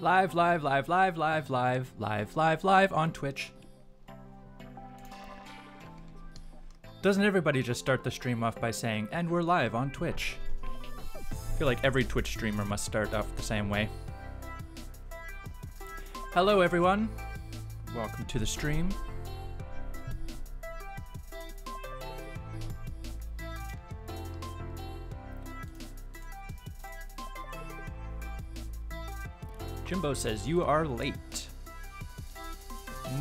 Live, live, live, live, live, live, live, live, live on Twitch. Doesn't everybody just start the stream off by saying, and we're live on Twitch? I feel like every Twitch streamer must start off the same way. Hello, everyone. Welcome to the stream. Jimbo says, You are late.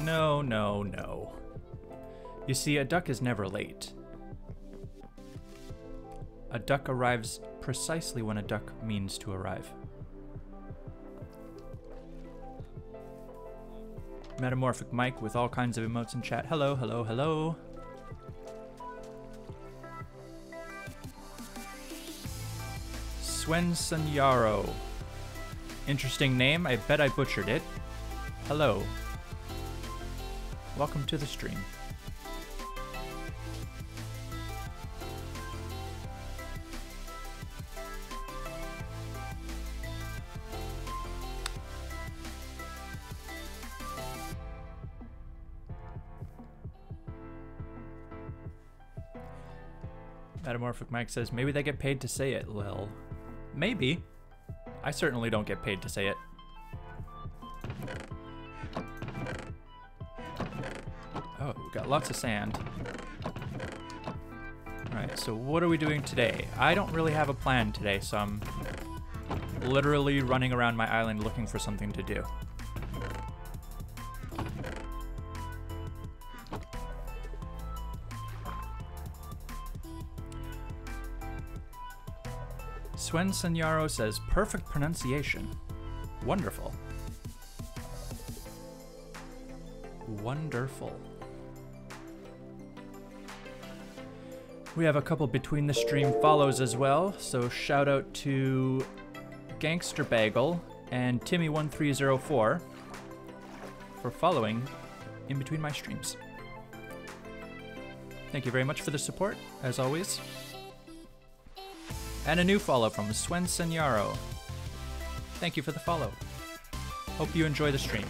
No, no, no. You see, a duck is never late. A duck arrives precisely when a duck means to arrive. Metamorphic Mike with all kinds of emotes in chat. Hello, hello, hello. Swen Sunyaro. Interesting name. I bet I butchered it. Hello. Welcome to the stream. Metamorphic Mike says, maybe they get paid to say it, Lil. Maybe. I certainly don't get paid to say it. Oh, we got lots of sand. Alright, so what are we doing today? I don't really have a plan today, so I'm literally running around my island looking for something to do. Swen Senyaro says, perfect pronunciation. Wonderful. Wonderful. We have a couple between the stream follows as well, so shout out to Gangster Bagel and Timmy1304 for following in between my streams. Thank you very much for the support, as always. And a new follow from Swen Senyaro. Thank you for the follow. Hope you enjoy the stream.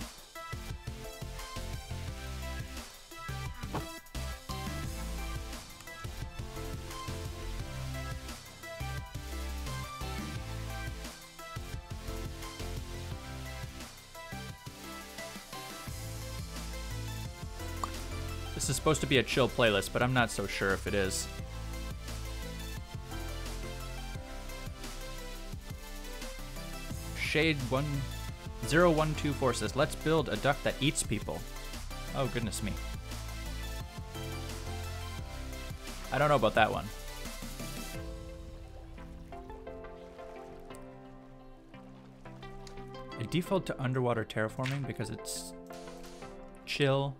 This is supposed to be a chill playlist, but I'm not so sure if it is. Shade one zero one two four says, "Let's build a duck that eats people." Oh goodness me! I don't know about that one. I default to underwater terraforming because it's chill,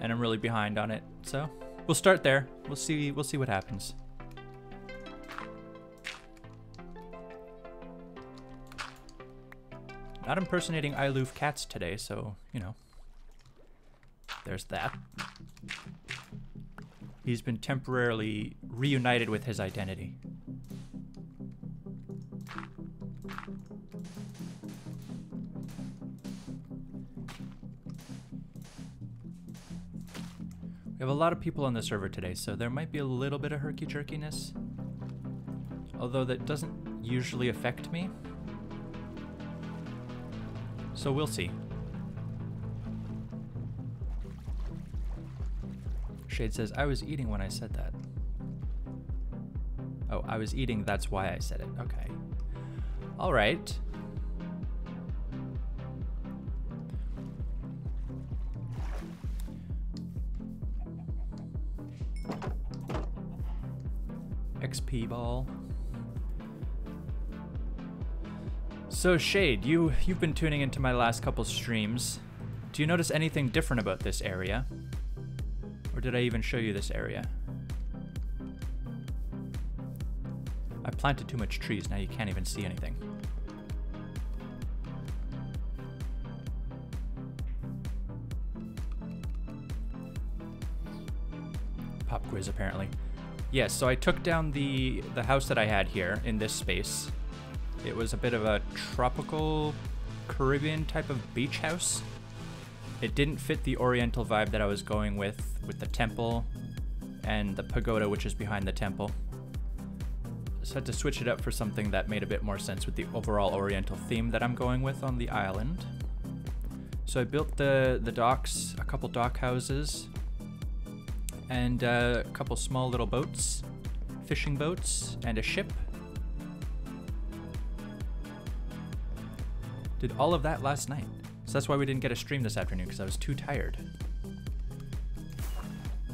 and I'm really behind on it. So we'll start there. We'll see. We'll see what happens. Not impersonating I love cats today, so, you know. There's that. He's been temporarily reunited with his identity. We have a lot of people on the server today, so there might be a little bit of herky-jerkiness. Although that doesn't usually affect me. So we'll see. Shade says, I was eating when I said that. Oh, I was eating, that's why I said it. Okay. Alright. XP ball. So Shade, you you've been tuning into my last couple streams. Do you notice anything different about this area? Or did I even show you this area? I planted too much trees, now you can't even see anything. Pop quiz apparently. Yes, so I took down the the house that I had here in this space It was a bit of a tropical Caribbean type of beach house. It didn't fit the oriental vibe that I was going with, with the temple and the pagoda, which is behind the temple. So I had to switch it up for something that made a bit more sense with the overall oriental theme that I'm going with on the island. So I built the, the docks, a couple dock houses, and uh, a couple small little boats, fishing boats, and a ship. Did all of that last night. So that's why we didn't get a stream this afternoon, because I was too tired.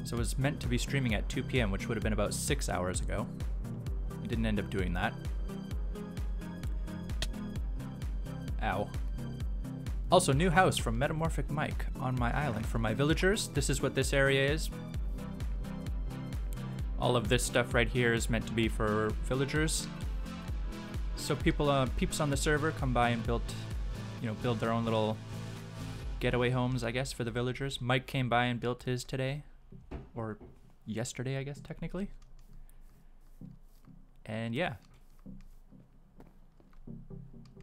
So it was meant to be streaming at 2 p.m., which would have been about six hours ago. We didn't end up doing that. Ow. Also, new house from Metamorphic Mike on my island for my villagers. This is what this area is. All of this stuff right here is meant to be for villagers. So people, uh, peeps on the server come by and build, you know, build their own little getaway homes, I guess, for the villagers. Mike came by and built his today or yesterday, I guess, technically. And yeah.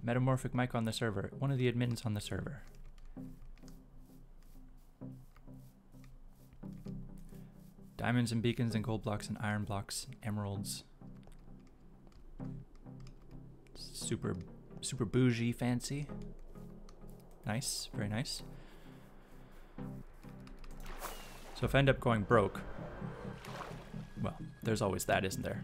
Metamorphic Mike on the server, one of the admins on the server. Diamonds and beacons and gold blocks and iron blocks, emeralds. Super, super bougie, fancy. Nice, very nice. So if I end up going broke, well, there's always that, isn't there?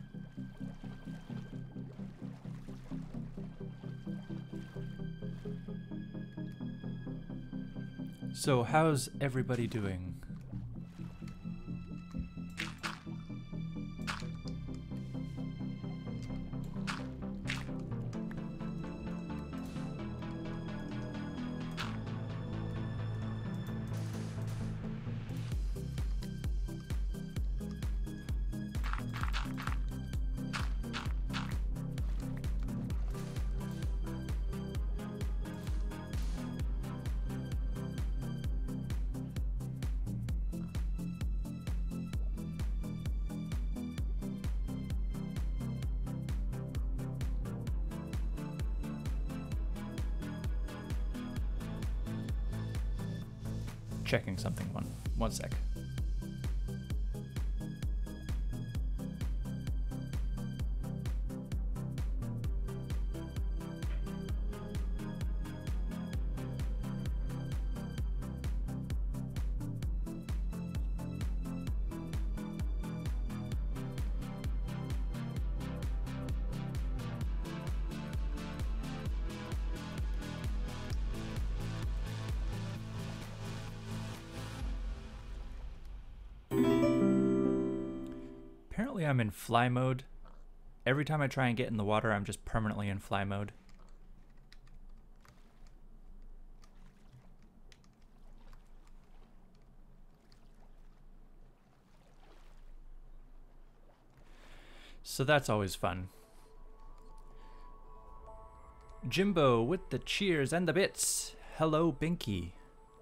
So how's everybody doing? Checking something. One, one sec. Fly mode. Every time I try and get in the water, I'm just permanently in fly mode. So that's always fun. Jimbo with the cheers and the bits. Hello, Binky.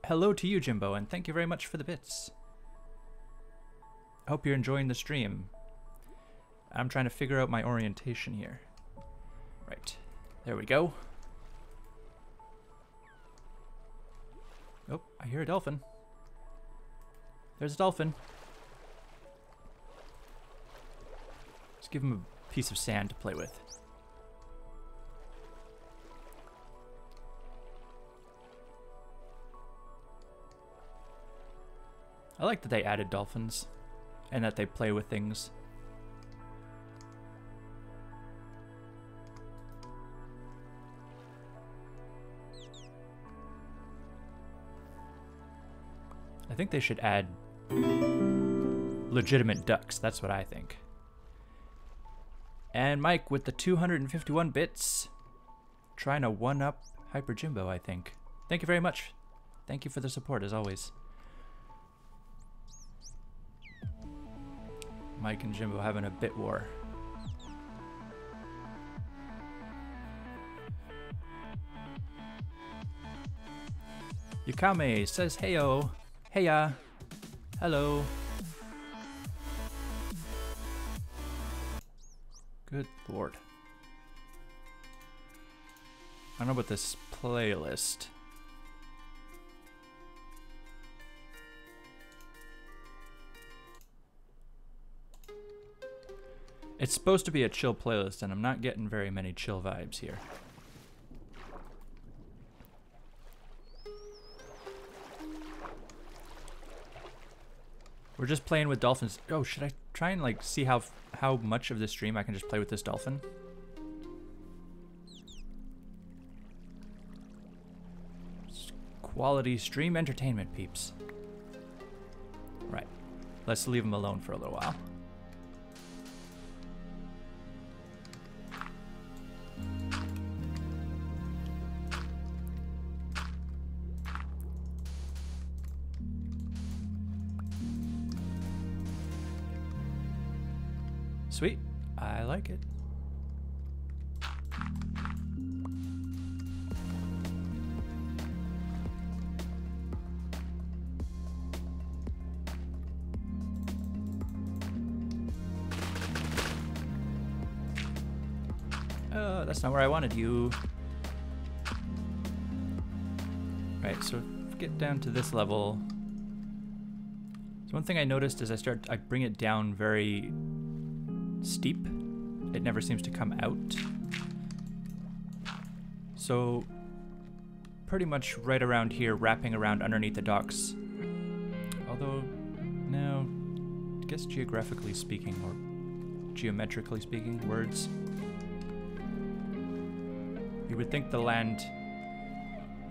Hello to you, Jimbo, and thank you very much for the bits. Hope you're enjoying the stream. I'm trying to figure out my orientation here. Right. There we go. Oh, I hear a dolphin. There's a dolphin. Let's give him a piece of sand to play with. I like that they added dolphins and that they play with things. Think they should add legitimate ducks. That's what I think. And Mike with the 251 bits. Trying to one-up Hyper Jimbo, I think. Thank you very much. Thank you for the support, as always. Mike and Jimbo having a bit war. Yukami says heyo. Heya. Hello. Good lord. I don't know about this playlist. It's supposed to be a chill playlist, and I'm not getting very many chill vibes here. We're just playing with dolphins. Oh, should I try and like see how how much of this stream I can just play with this dolphin? Quality stream entertainment, peeps. Right. Let's leave him alone for a little while. Sweet. I like it. Oh, that's not where I wanted you. Right, so get down to this level. So one thing I noticed is I start I bring it down very steep. It never seems to come out. So pretty much right around here, wrapping around underneath the docks. Although, no, I guess geographically speaking, or geometrically speaking, words. You would think the land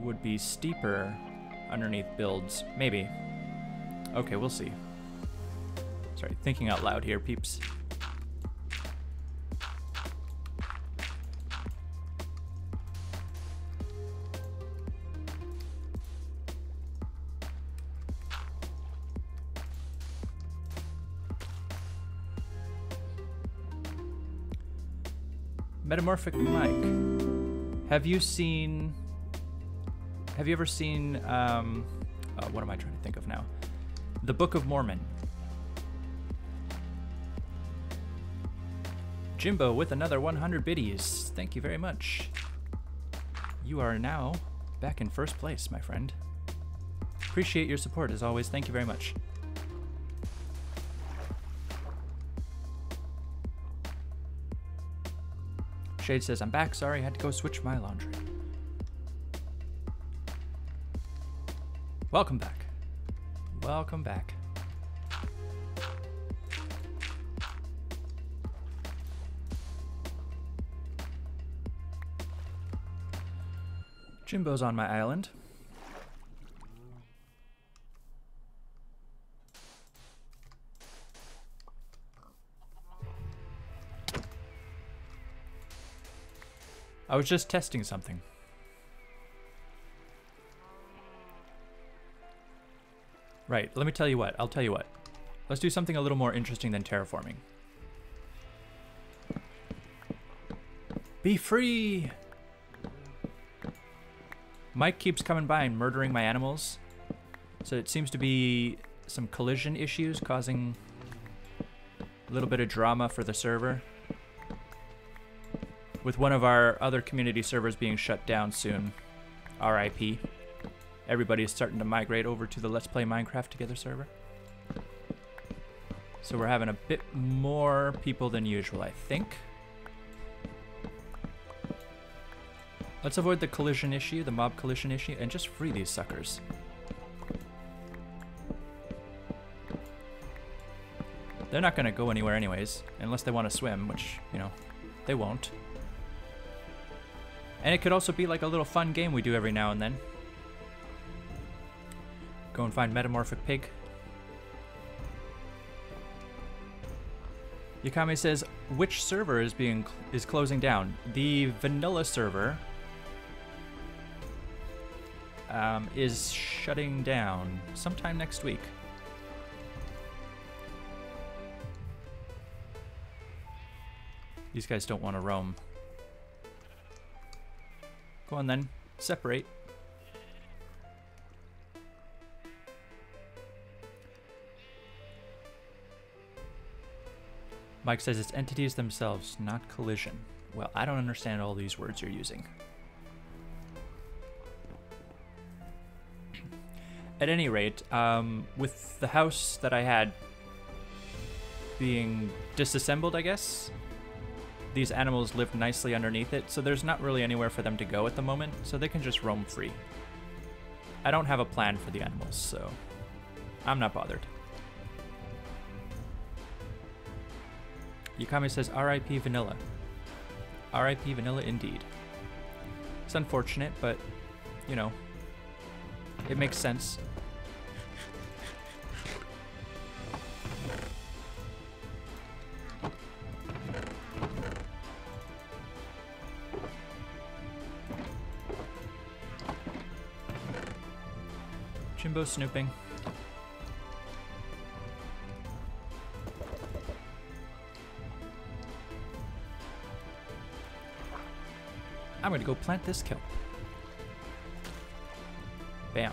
would be steeper underneath builds. Maybe. Okay, we'll see. Sorry, thinking out loud here, peeps. Metamorphic Mike. Have you seen. Have you ever seen. Um, oh, what am I trying to think of now? The Book of Mormon. Jimbo with another 100 biddies. Thank you very much. You are now back in first place, my friend. Appreciate your support as always. Thank you very much. Shade says, I'm back. Sorry, I had to go switch my laundry. Welcome back. Welcome back. Jimbo's on my island. I was just testing something. Right, let me tell you what. I'll tell you what. Let's do something a little more interesting than terraforming. Be free! Mike keeps coming by and murdering my animals. So it seems to be some collision issues causing a little bit of drama for the server with one of our other community servers being shut down soon. RIP. Everybody's starting to migrate over to the Let's Play Minecraft Together server. So we're having a bit more people than usual, I think. Let's avoid the collision issue, the mob collision issue, and just free these suckers. They're not going to go anywhere anyways, unless they want to swim, which, you know, they won't. And it could also be like a little fun game we do every now and then. Go and find Metamorphic Pig. Yukami says, which server is being is closing down? The vanilla server um, is shutting down sometime next week. These guys don't want to roam. Go on then, separate. Mike says it's entities themselves, not collision. Well, I don't understand all these words you're using. At any rate, um, with the house that I had being disassembled, I guess, these animals live nicely underneath it, so there's not really anywhere for them to go at the moment, so they can just roam free. I don't have a plan for the animals, so I'm not bothered. Yukami says RIP Vanilla. RIP Vanilla indeed. It's unfortunate, but, you know, it makes sense. Jimbo snooping. I'm gonna go plant this kelp. Bam.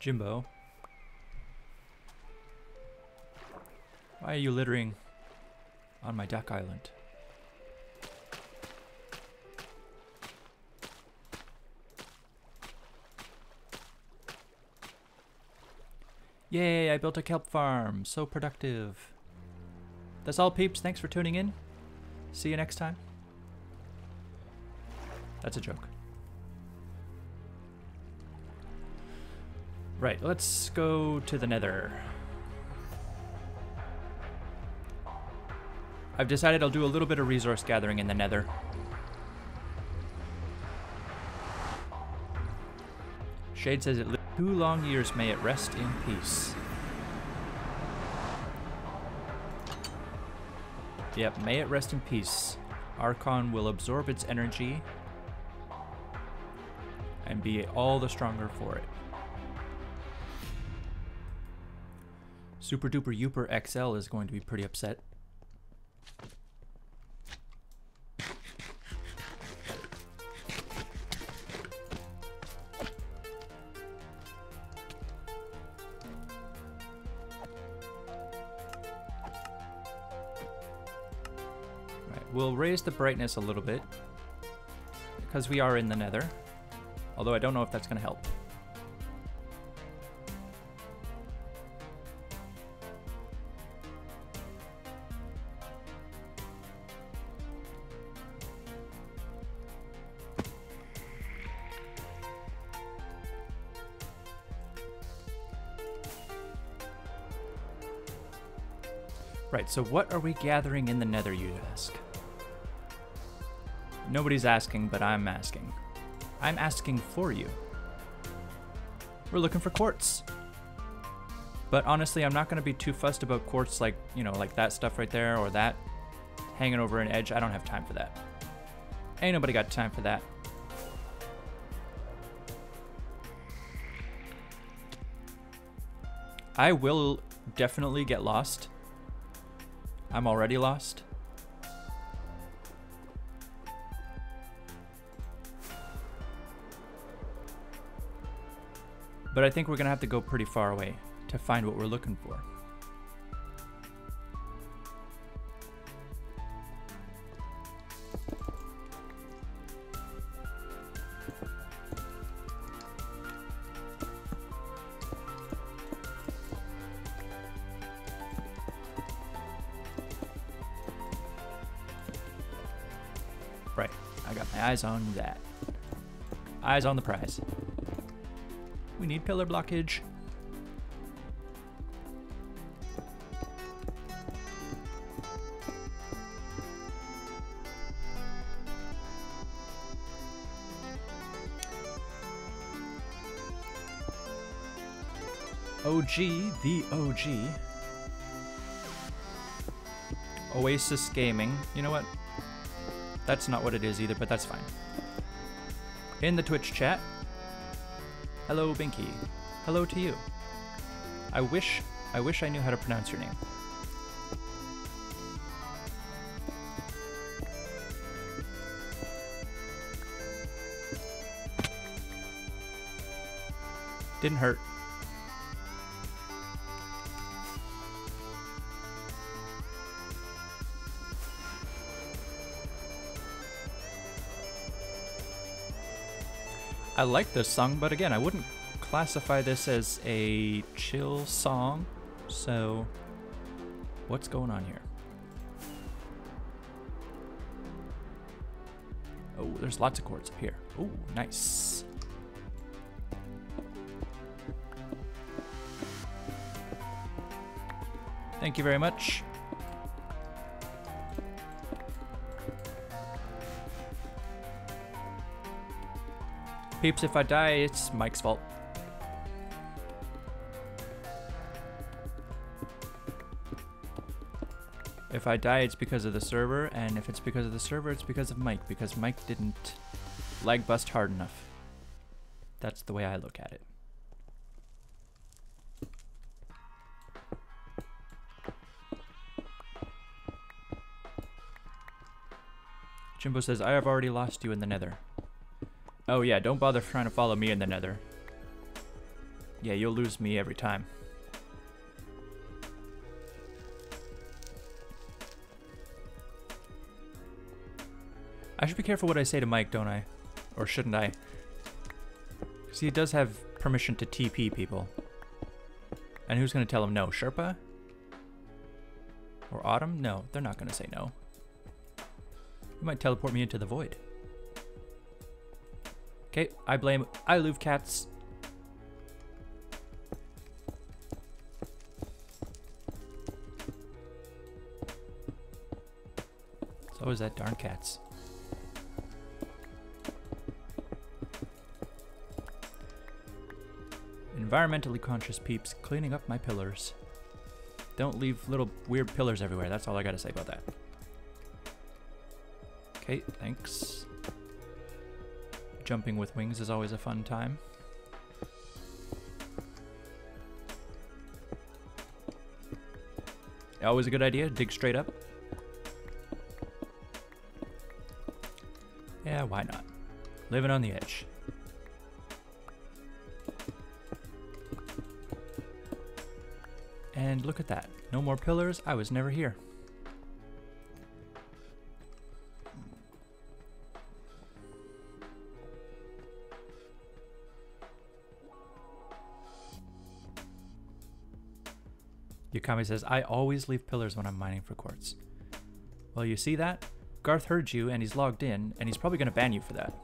Jimbo. Why are you littering on my duck island? Yay, I built a kelp farm. So productive. That's all, peeps. Thanks for tuning in. See you next time. That's a joke. Right, let's go to the nether. I've decided I'll do a little bit of resource gathering in the nether. Shade says it lived two long years, may it rest in peace. Yep, may it rest in peace. Archon will absorb its energy and be all the stronger for it. Super Duper Uper XL is going to be pretty upset. The brightness a little bit because we are in the nether. Although I don't know if that's going to help. Right, so what are we gathering in the nether, you ask? Nobody's asking, but I'm asking. I'm asking for you. We're looking for quartz. But honestly, I'm not going to be too fussed about quartz like, you know, like that stuff right there or that hanging over an edge. I don't have time for that. Ain't nobody got time for that. I will definitely get lost. I'm already lost. But I think we're gonna have to go pretty far away to find what we're looking for. Right, I got my eyes on that. Eyes on the prize. We need pillar blockage. OG, the OG. Oasis Gaming. You know what? That's not what it is either, but that's fine. In the Twitch chat, Hello, Binky. Hello to you. I wish I wish I knew how to pronounce your name. Didn't hurt. I like this song, but again, I wouldn't classify this as a chill song. So, what's going on here? Oh, there's lots of quartz up here. Oh, nice. Thank you very much. Peeps, if I die, it's Mike's fault. If I die, it's because of the server, and if it's because of the server, it's because of Mike, because Mike didn't lag bust hard enough. That's the way I look at it. Jimbo says, I have already lost you in the nether. Oh yeah, don't bother trying to follow me in the nether. Yeah, you'll lose me every time. I should be careful what I say to Mike, don't I? Or shouldn't I? Because he does have permission to TP people. And who's going to tell him no? Sherpa? Or Autumn? No, they're not going to say no. You might teleport me into the void. Okay, I blame I love cats. So is that darn cats. Environmentally conscious peeps cleaning up my pillars. Don't leave little weird pillars everywhere. That's all I gotta say about that. Okay, thanks. Jumping with wings is always a fun time. Always a good idea, dig straight up. Yeah, why not? Living on the edge. And look at that. No more pillars, I was never here. Yukami says, I always leave pillars when I'm mining for quartz. Well, you see that? Garth heard you and he's logged in, and he's probably going to ban you for that.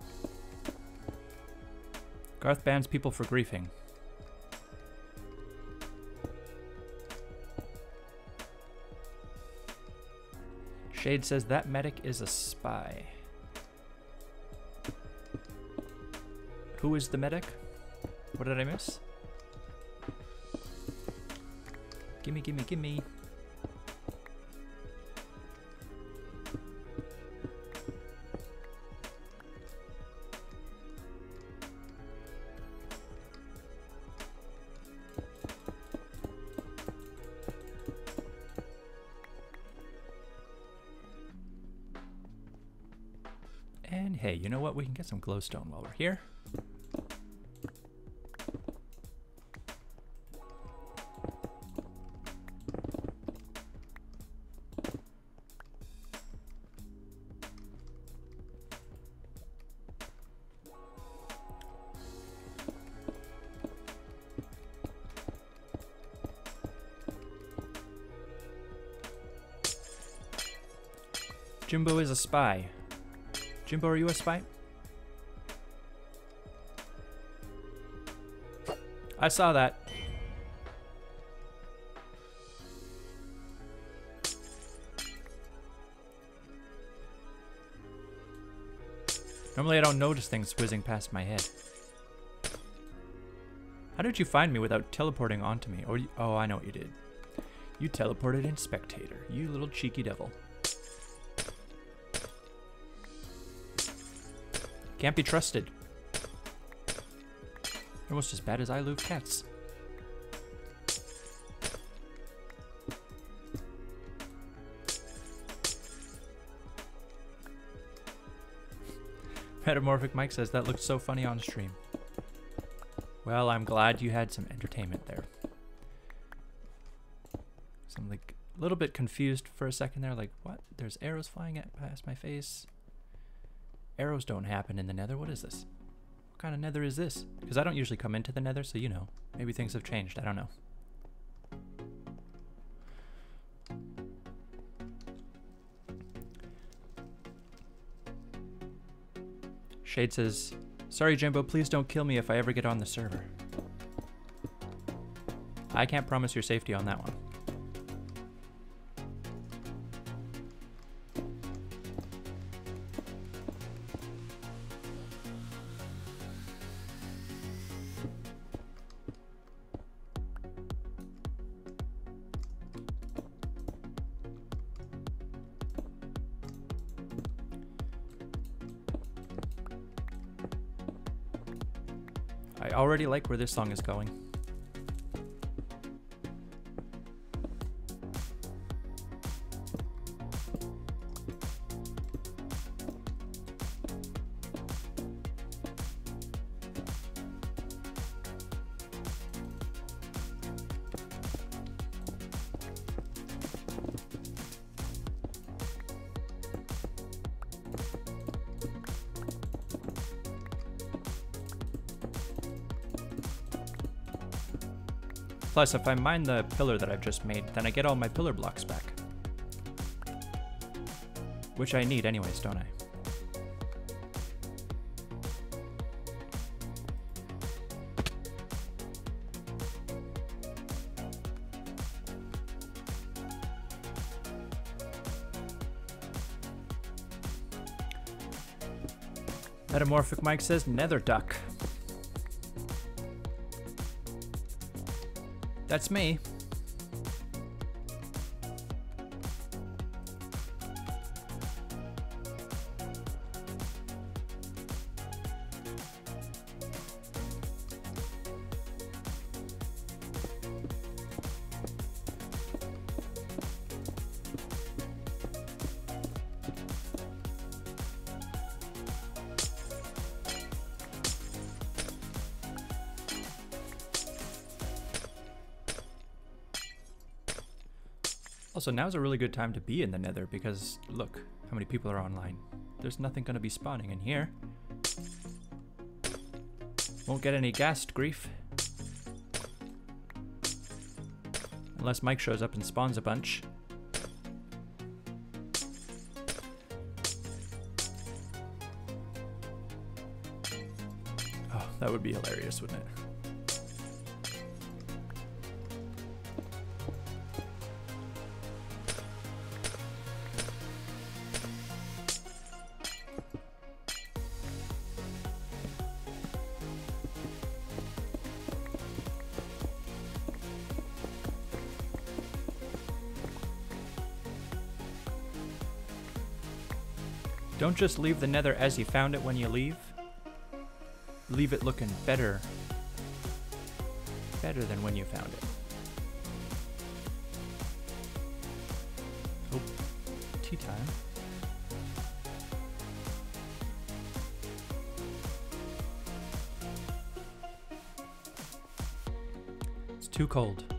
Garth bans people for griefing. Shade says that medic is a spy. Who is the medic? What did I miss? Gimme, gimme, gimme. And hey, you know what? We can get some glowstone while we're here. A spy. Jimbo, are you a spy? I saw that. Normally I don't notice things whizzing past my head. How did you find me without teleporting onto me? Or you, oh, I know what you did. You teleported in Spectator, you little cheeky devil. Can't be trusted. Almost as bad as I love cats. Metamorphic Mike says that looked so funny on stream. Well, I'm glad you had some entertainment there. So I'm like a little bit confused for a second there, like what? There's arrows flying at past my face. Arrows don't happen in the nether. What is this? What kind of nether is this? Because I don't usually come into the nether, so you know. Maybe things have changed. I don't know. Shade says, Sorry, Jimbo, please don't kill me if I ever get on the server. I can't promise your safety on that one. Already like where this song is going. Plus, if I mine the pillar that I've just made, then I get all my pillar blocks back. Which I need anyways, don't I? Metamorphic Mike says nether duck. That's me. Now's a really good time to be in the nether because look how many people are online. There's nothing to be spawning in here. Won't get any ghast grief. Unless Mike shows up and spawns a bunch. Oh, that would be hilarious, wouldn't it? Don't just leave the nether as you found it when you leave. Leave it looking better. Better than when you found it. Oh, tea time. It's too cold.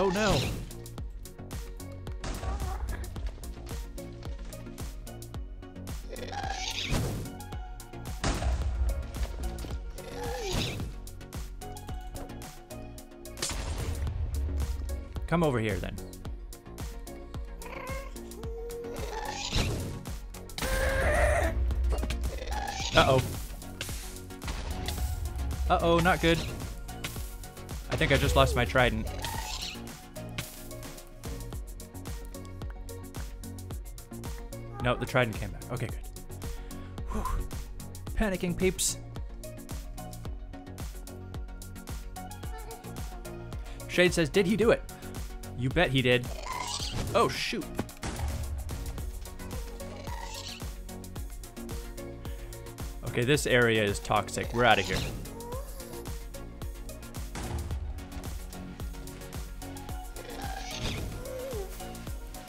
Oh no! Come over here then. Uh-oh. Uh-oh, not good. I think I just lost my trident. No, the trident came back. Okay, good. Whew. Panicking, peeps. Shade says, did he do it? You bet he did. Oh, shoot. Okay, this area is toxic. We're out of here.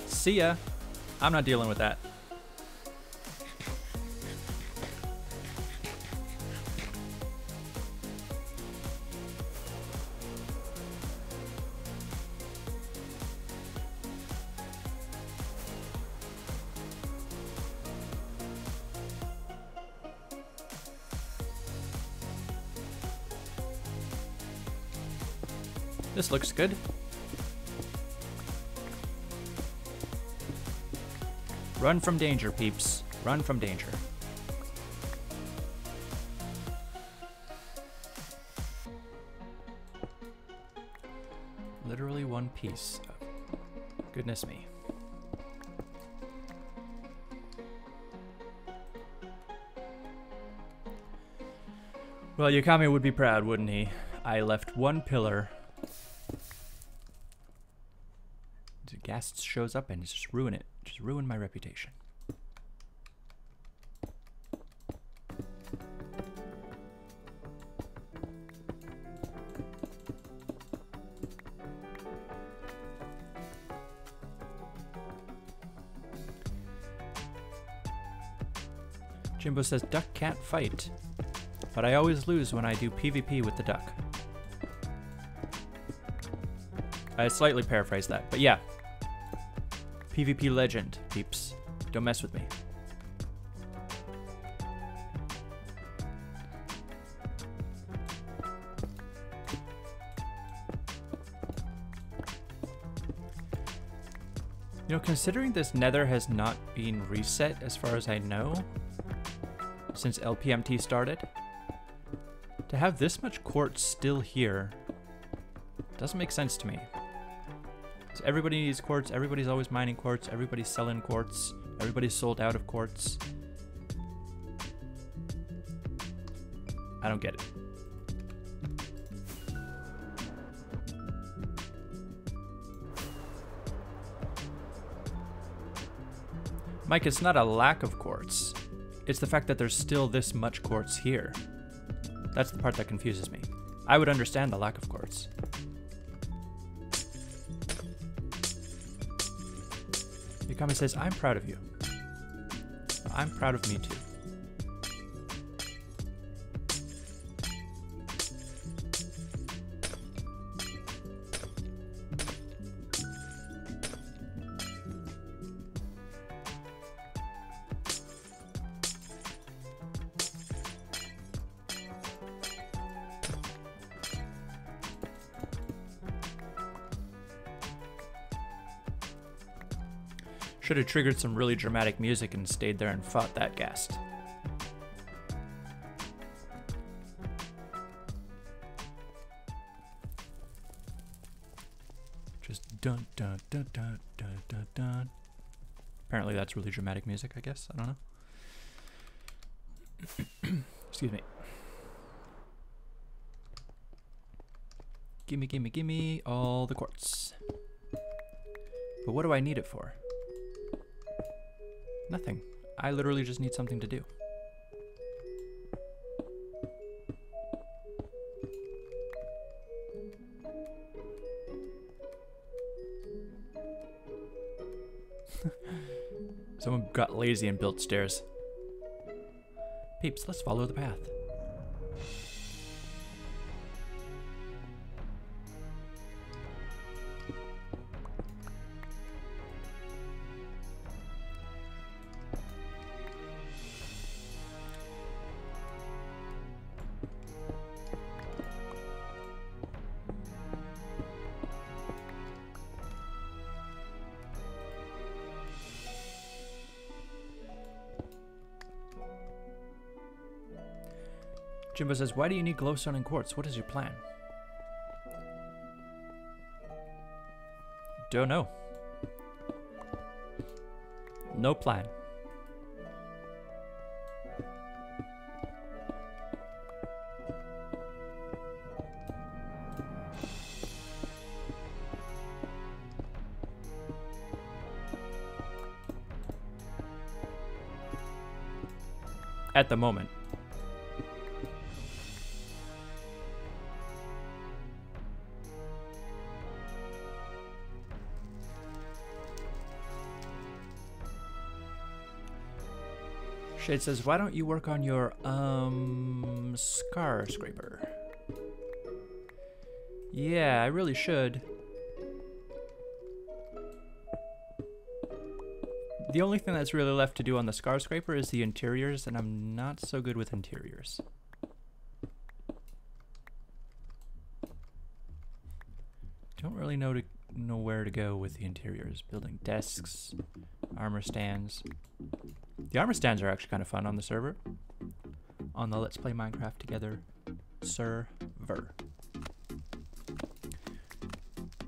See ya. I'm not dealing with that. Good. Run from danger, peeps. Run from danger. Literally one piece. Goodness me. Well, Yukami would be proud, wouldn't he? I left one pillar. Ghast shows up and just ruin it. Just ruin my reputation. Jimbo says duck can't fight, but I always lose when I do PvP with the duck. I slightly paraphrase that, but yeah. PvP legend, peeps. Don't mess with me. You know, considering this nether has not been reset as far as I know, since LPMT started, to have this much quartz still here doesn't make sense to me. So everybody needs quartz, everybody's always mining quartz, everybody's selling quartz, everybody's sold out of quartz. I don't get it. Mike, it's not a lack of quartz. It's the fact that there's still this much quartz here. That's the part that confuses me. I would understand the lack of Yukami says, I'm proud of you. I'm proud of me too. Should have triggered some really dramatic music and stayed there and fought that ghast. Just dun dun dun dun dun dun dun. Apparently that's really dramatic music, I guess. I don't know. Excuse me. Gimme, gimme, gimme all the quartz. But what do I need it for? Nothing. I literally just need something to do. Someone got lazy and built stairs. Peeps, let's follow the path. Says, why do you need glowstone and quartz? What is your plan? Don't know. No plan. At the moment. Shade says, why don't you work on your, um, scar scraper? Yeah, I really should. The only thing that's really left to do on the scar scraper is the interiors, and I'm not so good with interiors. Don't really know to know where to go with the interiors. Building desks, armor stands. The armor stands are actually kind of fun on the server. On the Let's Play Minecraft Together server.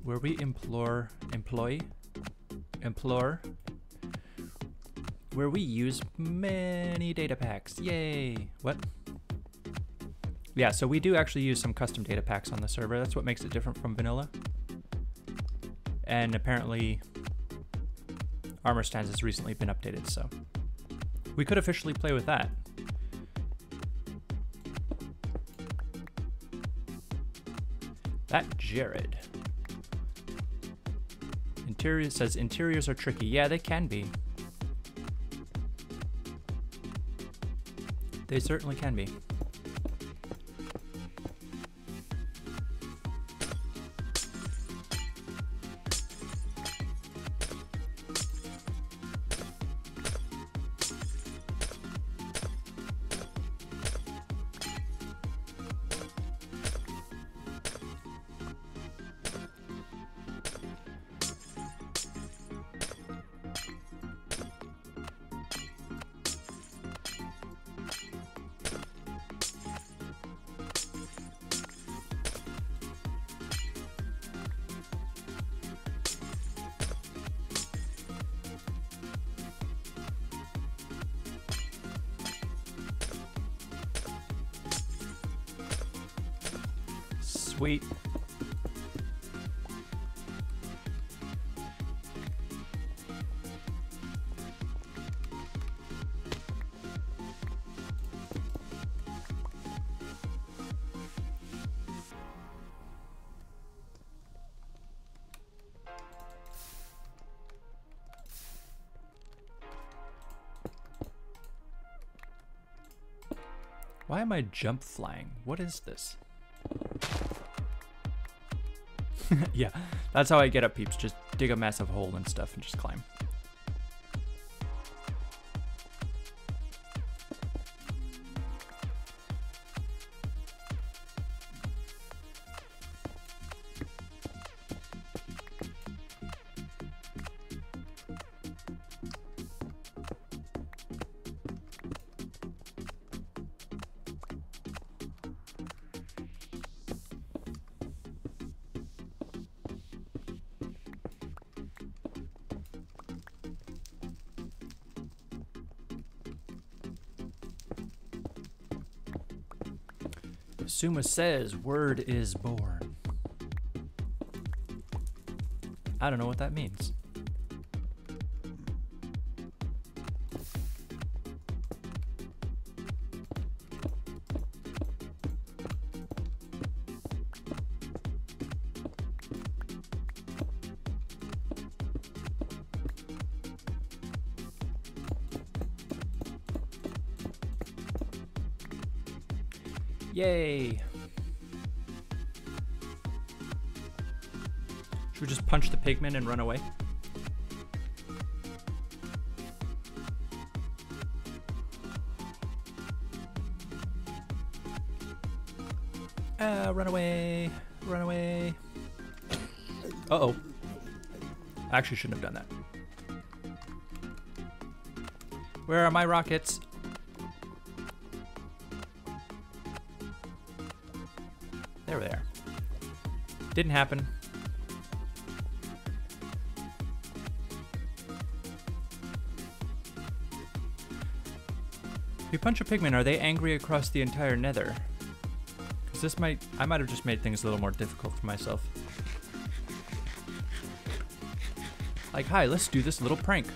Where we implore, employ, implore, where we use many data packs. Yay! What? Yeah, so we do actually use some custom data packs on the server. That's what makes it different from vanilla. And apparently, armor stands has recently been updated, so we could officially play with that. That Jared. Interior says interiors are tricky. Yeah, they can be. They certainly can be. Am I jump flying? What is this? yeah, that's how I get up peeps. Just dig a massive hole and stuff and just climb. Says, word is born. I don't know what that means. And run away? Ah, run away! Run away! Uh-oh. I actually shouldn't have done that. Where are my rockets? There we are. Didn't happen. If you punch a pigman, are they angry across the entire nether? Because this might... I might have just made things a little more difficult for myself. Like, hi, let's do this little prank.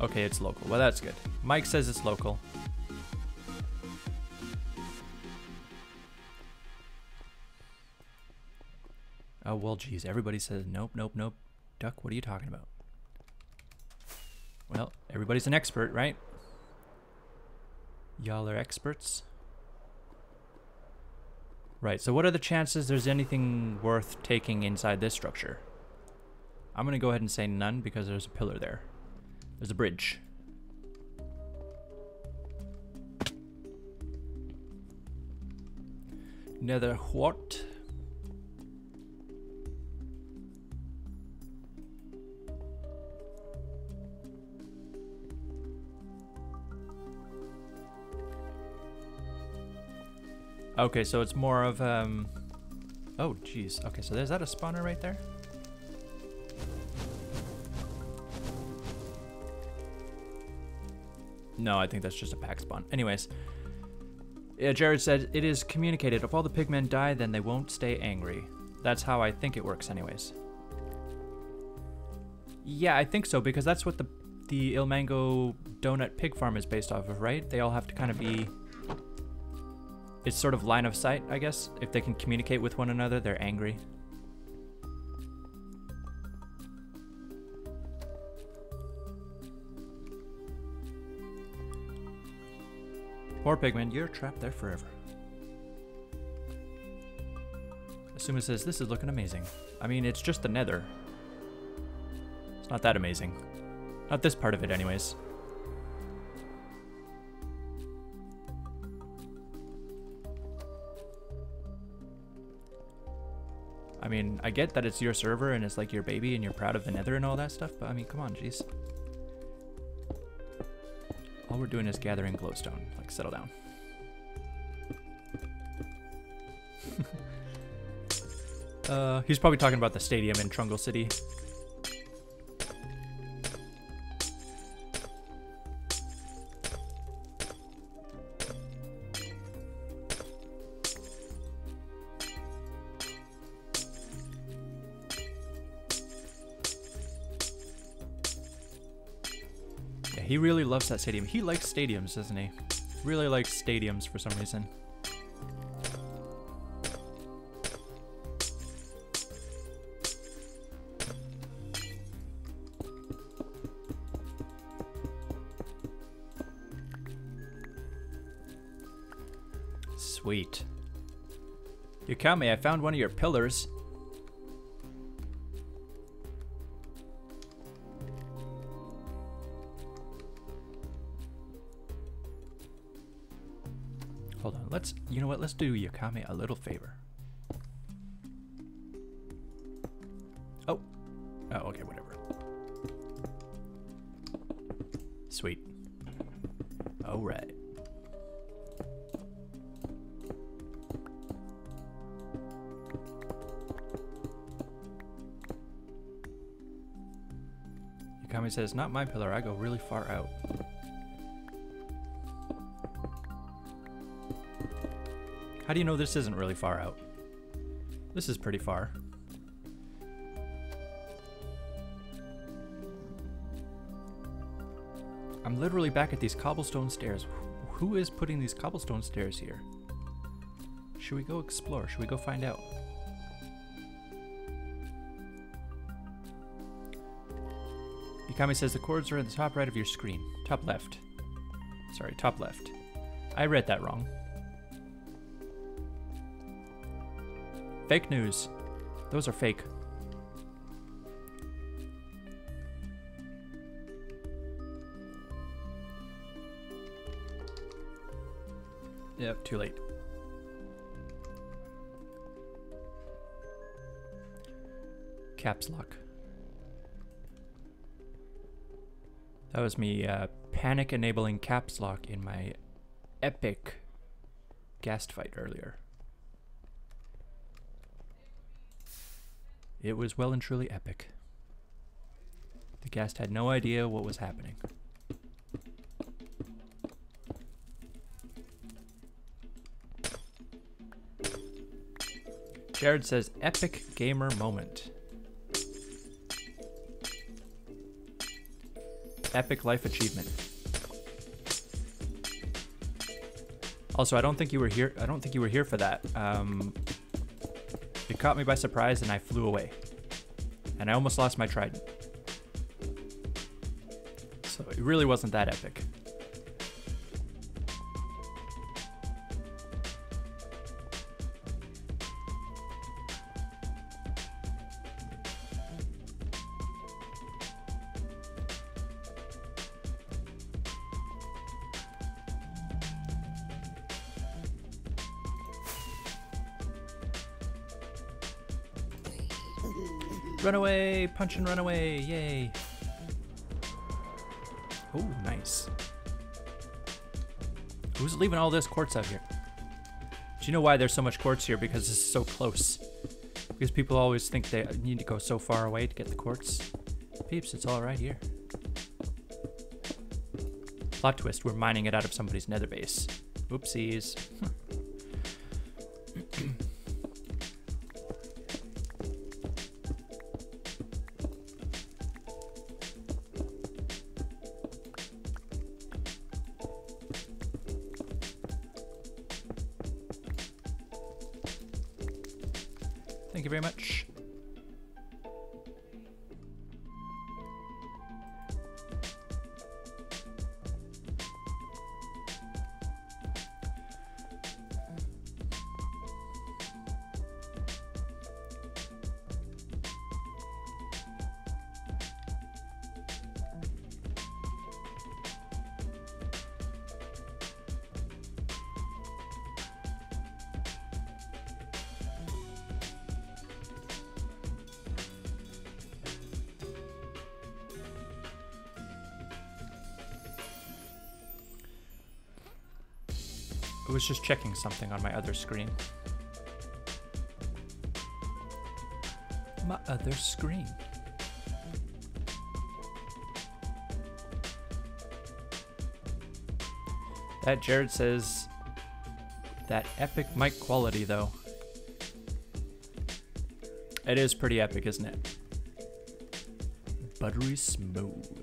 Okay, it's local. Well, that's good. Mike says it's local. Oh, well, geez. Everybody says, nope, nope, nope. Duck, what are you talking about? Well, everybody's an expert, right? Y'all are experts. Right, so what are the chances there's anything worth taking inside this structure? I'm to go ahead and say none because there's a pillar there. There's a bridge. Nether what? Okay, so it's more of, um... Oh, jeez. Okay, so there's that a spawner right there? No, I think that's just a pack spawn. Anyways. Yeah, Jared said, it is communicated. If all the pigmen die, then they won't stay angry. That's how I think it works anyways. Yeah, I think so, because that's what the the Ilmango Donut Pig Farm is based off of, right? They all have to kind of be it's sort of line of sight, I guess. If they can communicate with one another, they're angry. Poor Pigman, you're trapped there forever. Asuma says, this is looking amazing. I mean, it's just the nether. It's not that amazing. Not this part of it, anyways. Mean, I get that it's your server and it's like your baby and you're proud of the nether and all that stuff, but I mean, come on, jeez. All we're doing is gathering glowstone. Like, settle down. uh, he's probably talking about the stadium in Trungle City. He really loves that stadium. He likes stadiums, doesn't he? Really likes stadiums for some reason. Sweet. Yukami, I found one of your pillars. Let's, do Yukami a little favor. Oh. Oh, okay, whatever. Sweet. Alright. Yukami says, not my pillar, I go really far out. How do you know this isn't really far out? This is pretty far. I'm literally back at these cobblestone stairs. Who is putting these cobblestone stairs here? Should we go explore? Should we go find out? Yukami says the chords are at the top right of your screen. Top left. Sorry, top left. I read that wrong. Fake news. Those are fake. Yep, too late. Caps lock. That was me uh, panic enabling caps lock in my epic ghast fight earlier. It was well and truly epic. The ghast had no idea what was happening. Jared says, epic gamer moment. Epic life achievement. Also, I don't think you were here. I don't think you were here for that. Um, caught me by surprise and I flew away. And I almost lost my trident. So It really wasn't that epic. Punch and run away! Yay! Oh, nice. Who's leaving all this quartz out here? Do you know why there's so much quartz here? Because it's so close. Because people always think they need to go so far away to get the quartz. Peeps, it's all right here. Plot twist, we're mining it out of somebody's nether base. Oopsies. Hmm. Just checking something on my other screen. My other screen. That Jared says that epic mic quality though. It is pretty epic, isn't it? Buttery smooth.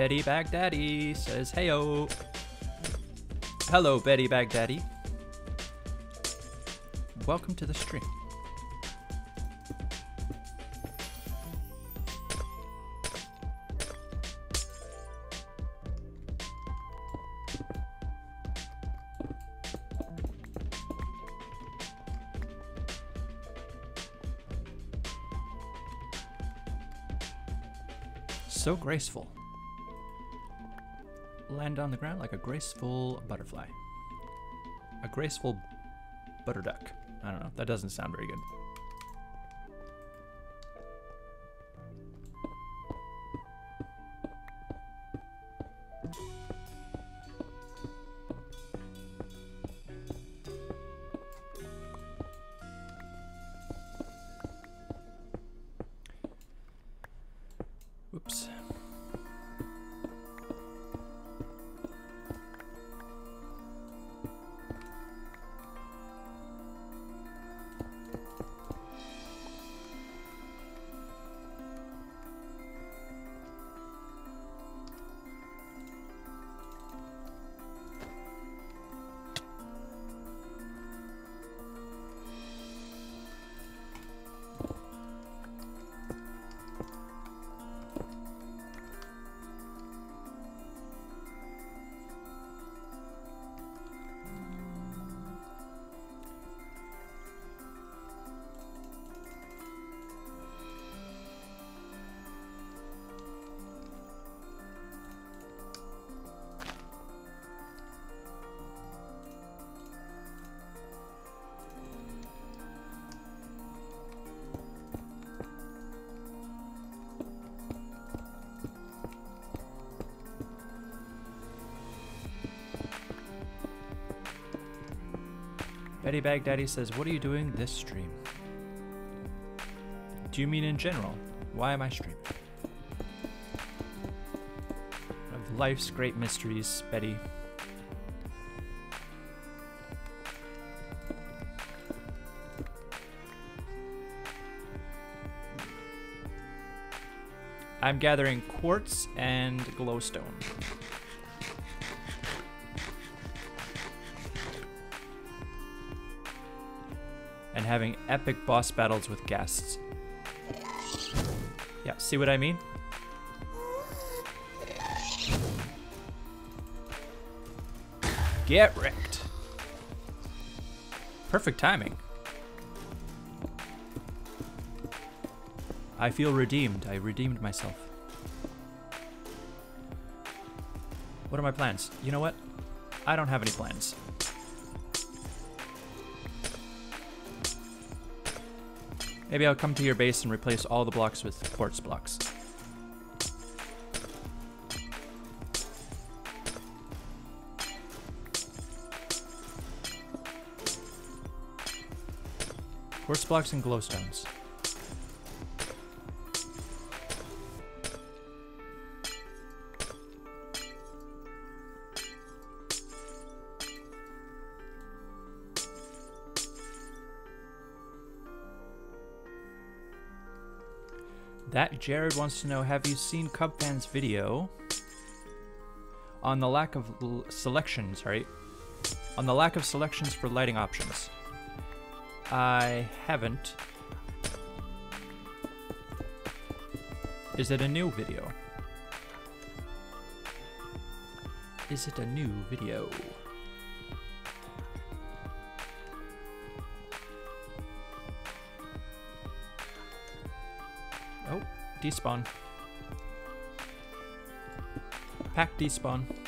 Betty Baghdaddy says, heyo. Hello, Betty Baghdaddy. Welcome to the stream. So graceful. Land on the ground like a graceful butterfly. A graceful butter duck. I don't know. That doesn't sound very good. Betty Baghdaddy says, What are you doing this stream? Do you mean in general? Why am I streaming? Of life's great mysteries, Betty. I'm gathering quartz and glowstone. Having epic boss battles with ghasts. Yeah, see what I mean? Get wrecked. Perfect timing. I feel redeemed. I redeemed myself. What are my plans? You know what? I don't have any plans. Maybe I'll come to your base and replace all the blocks with quartz blocks. Quartz blocks and glowstones. Jared wants to know, have you seen Cubfan's video on the lack of selections, right? On the lack of selections for lighting options. I haven't. Is it a new video? Is it a new video? Despawn. Pack despawn.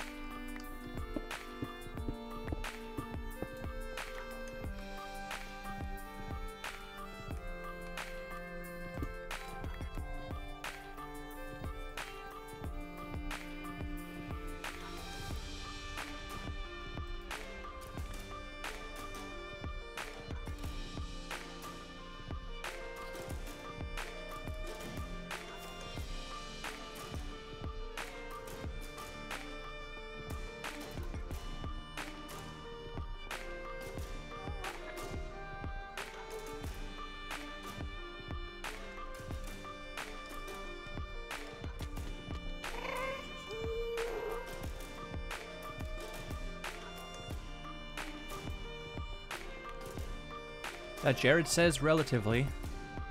Jared says relatively.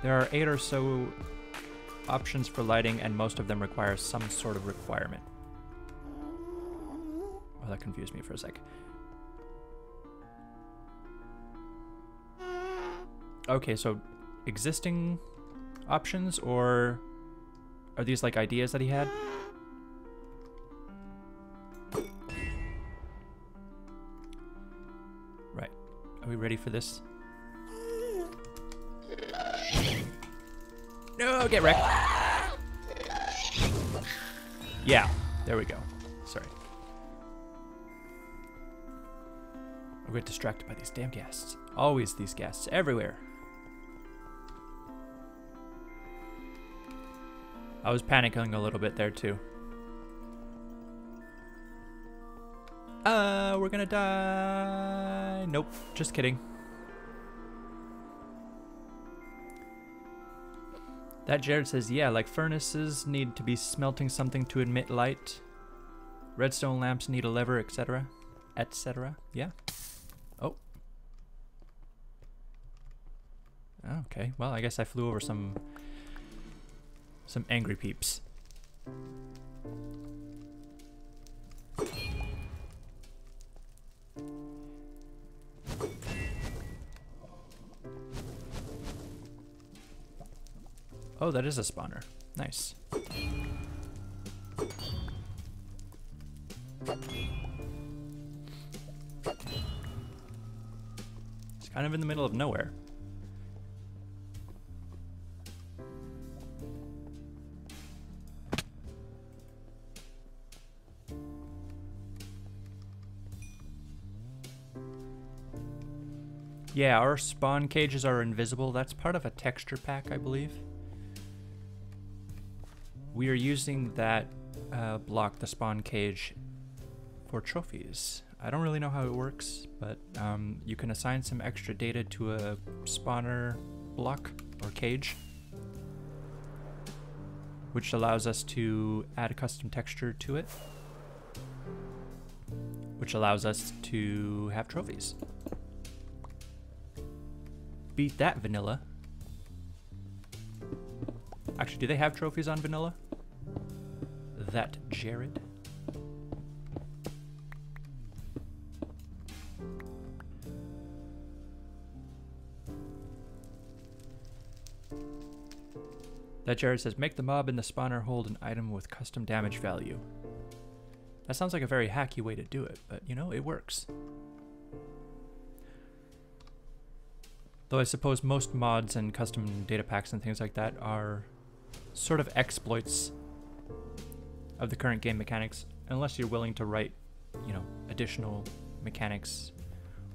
There are eight or so options for lighting, and most of them require some sort of requirement. Oh, that confused me for a sec. Okay, so existing options, or are these like ideas that he had? Right. Are we ready for this? Get wrecked. Yeah, there we go. Sorry. I get distracted by these damn ghasts. Always these ghasts, everywhere. I was panicking a little bit there too. Uh, we're gonna die. Nope, just kidding. That Jared says, yeah, like furnaces need to be smelting something to emit light. Redstone lamps need a lever, etc. Etc. Yeah. Oh. Okay, well, I guess I flew over some some angry peeps. Oh, that is a spawner. Nice. It's kind of in the middle of nowhere. Yeah, our spawn cages are invisible. That's part of a texture pack, I believe. We are using that uh, block, the spawn cage, for trophies. I don't really know how it works, but um, you can assign some extra data to a spawner block or cage, which allows us to add a custom texture to it, which allows us to have trophies. Beat that, vanilla. Actually, do they have trophies on vanilla? That Jared? That Jared says, make the mob in the spawner hold an item with custom damage value. That sounds like a very hacky way to do it, but you know, it works. Though I suppose most mods and custom data packs and things like that are sort of exploits of the current game mechanics, unless you're willing to write, you know, additional mechanics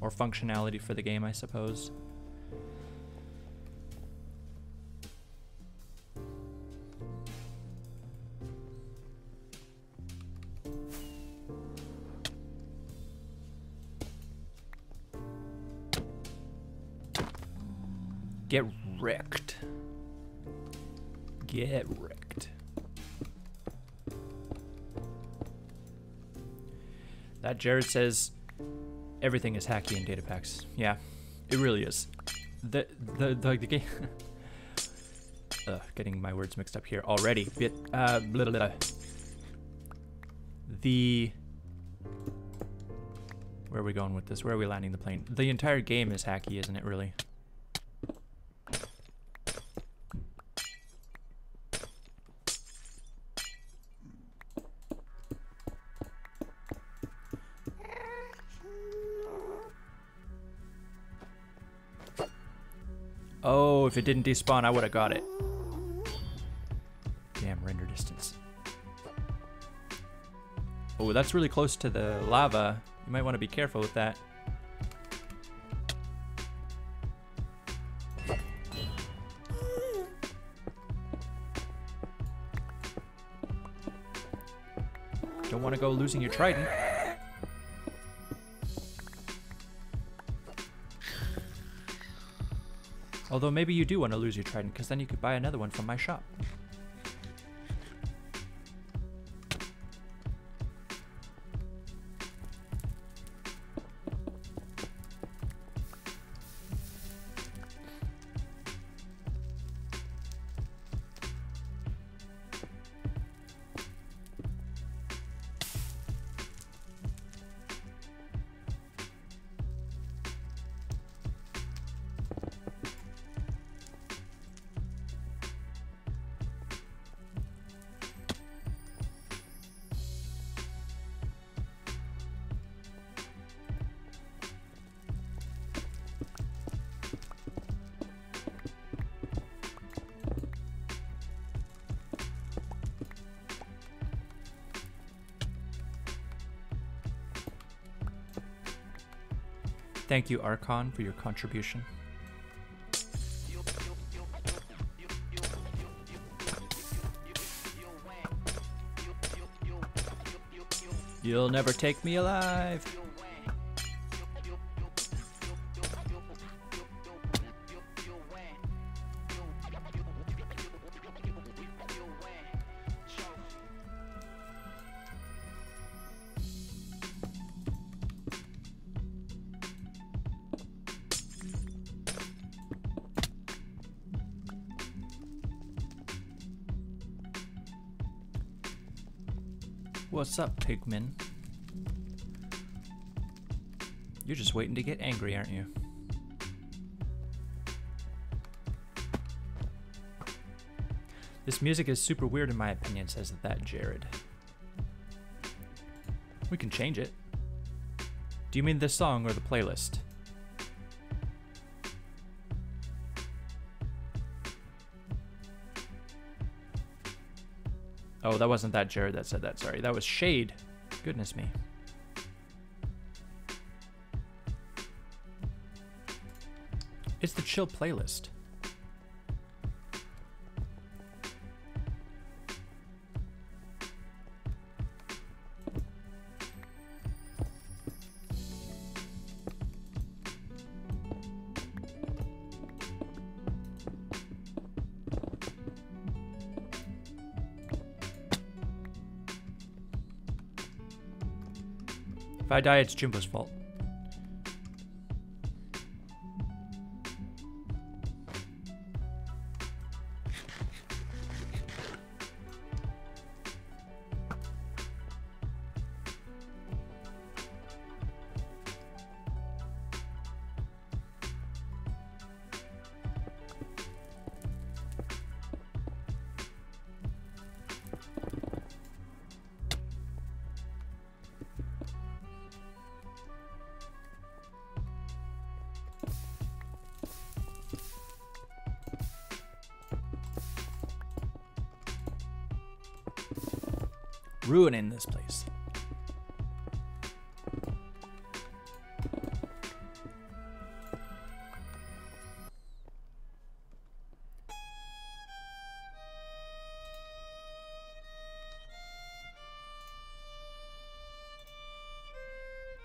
or functionality for the game, I suppose. Get wrecked. Get wrecked. That Jared says everything is hacky in data packs. Yeah, it really is. The the the, the game. Ugh, getting my words mixed up here already. Bit uh, blah, blah. The where are we going with this? Where are we landing the plane? The entire game is hacky, isn't it? Really. If it didn't despawn, I would have got it. Damn, render distance. Oh, that's really close to the lava. You might want to be careful with that. Don't want to go losing your trident. Although maybe you do want to lose your trident, because then you could buy another one from my shop. Thank you, Archon, for your contribution. You'll never take me alive. Pigman? You're just waiting to get angry, aren't you? This music is super weird in my opinion, says that Jared. We can change it. Do you mean this song or the playlist? Oh, that wasn't that Jared that said that. Sorry. That was Shade. Goodness me. It's the chill playlist. I die, it's Jimbo's fault. Ruining this place.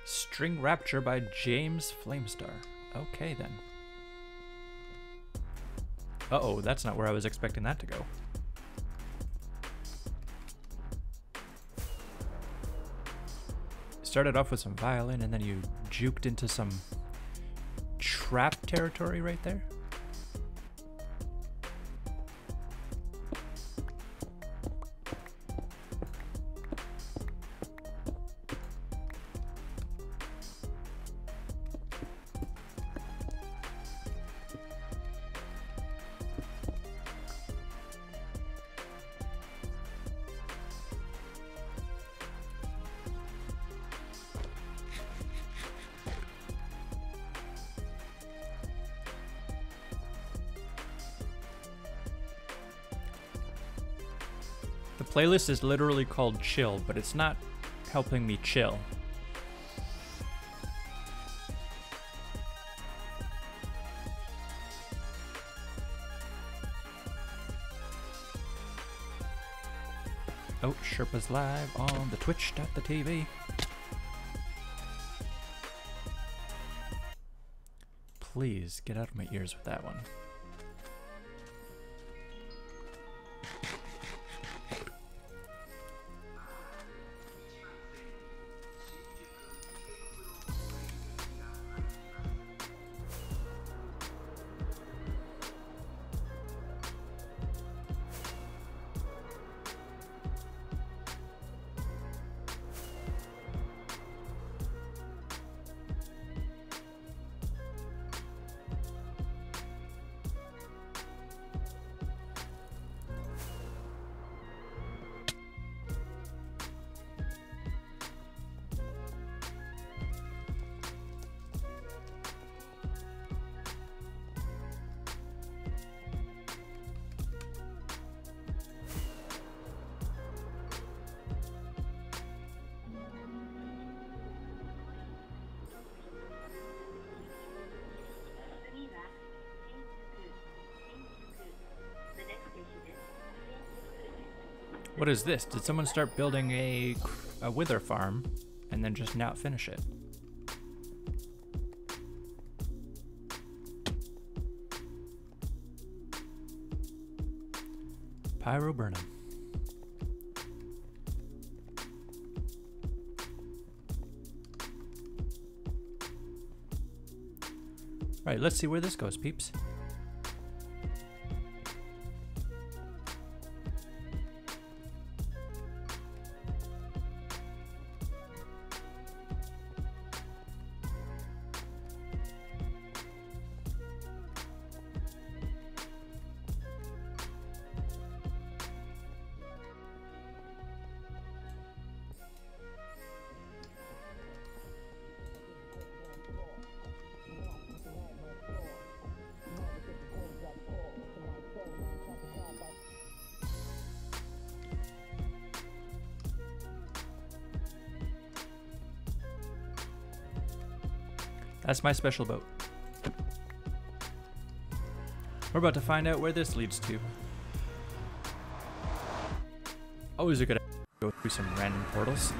String Rapture by James Flamestar. Okay then. Uh-oh, that's not where I was expecting that to go. Started off with some violin and then you juked into some trap territory right there. Playlist is literally called chill, but it's not helping me chill. Oh, Sherpa's live on the twitch.tv. Please get out of my ears with that one. Is this? Did someone start building a, a wither farm and then just not finish it? Pyro Burnham. Right, let's see where this goes, peeps. That's my special boat. We're about to find out where this leads to. Always a good idea to go through some random portals.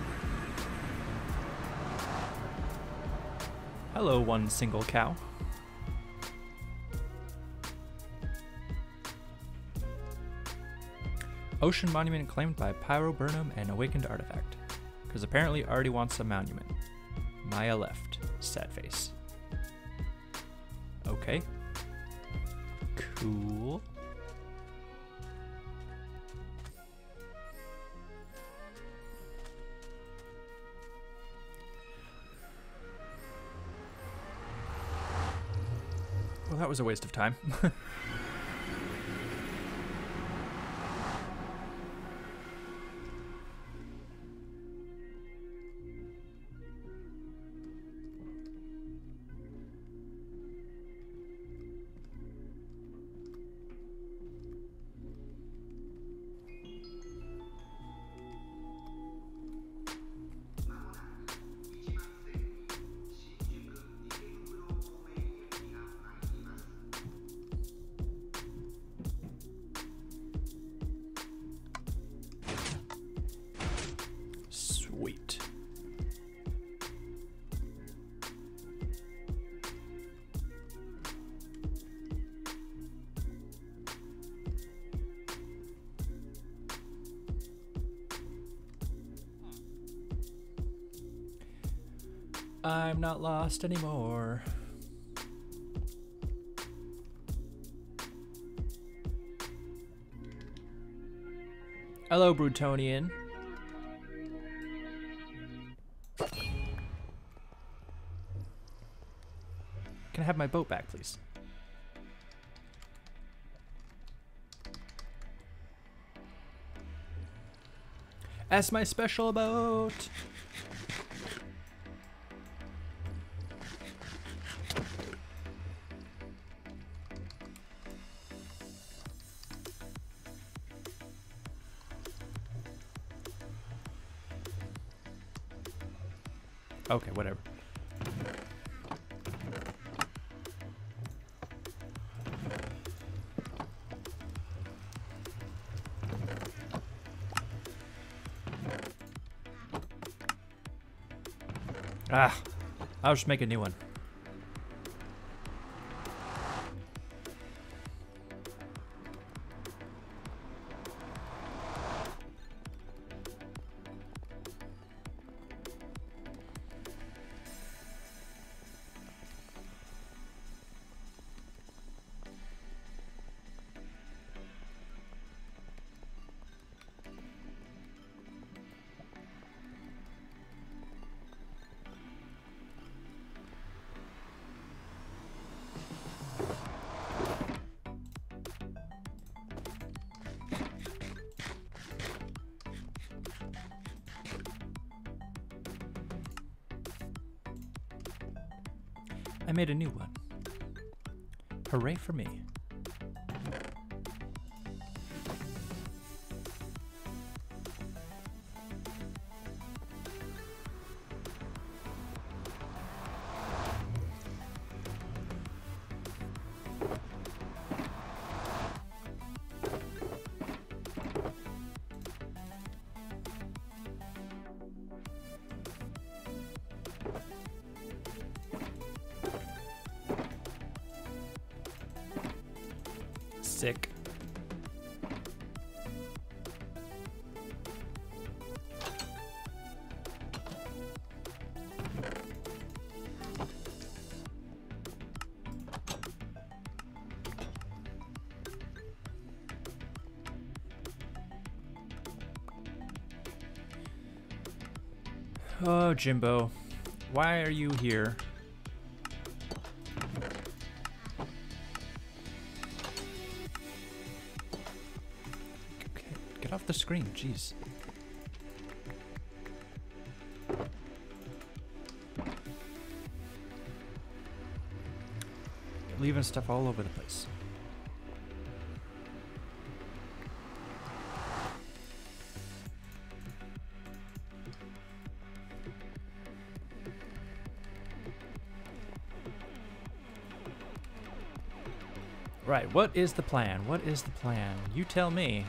Hello, one single cow. Ocean monument claimed by Pyro Burnham and Awakened Artifact. Because apparently already wants a monument. Maya left. Sad face. Cool. Well, that was a waste of time. lost anymore. Hello, Brutonian. Can I have my boat back, please? As my special boat. Ah, I'll just make a new one. I made a new one. Hooray for me. Jimbo. Why are you here? Okay, get off the screen, jeez. Leaving stuff all over the place. What is the plan? What is the plan? You tell me.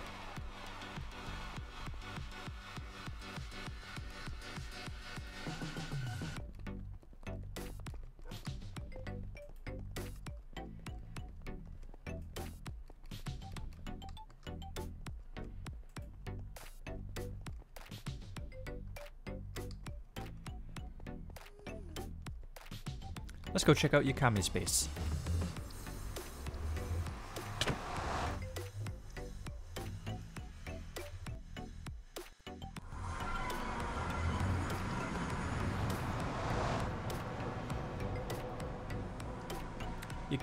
Let's go check out Yukami Space.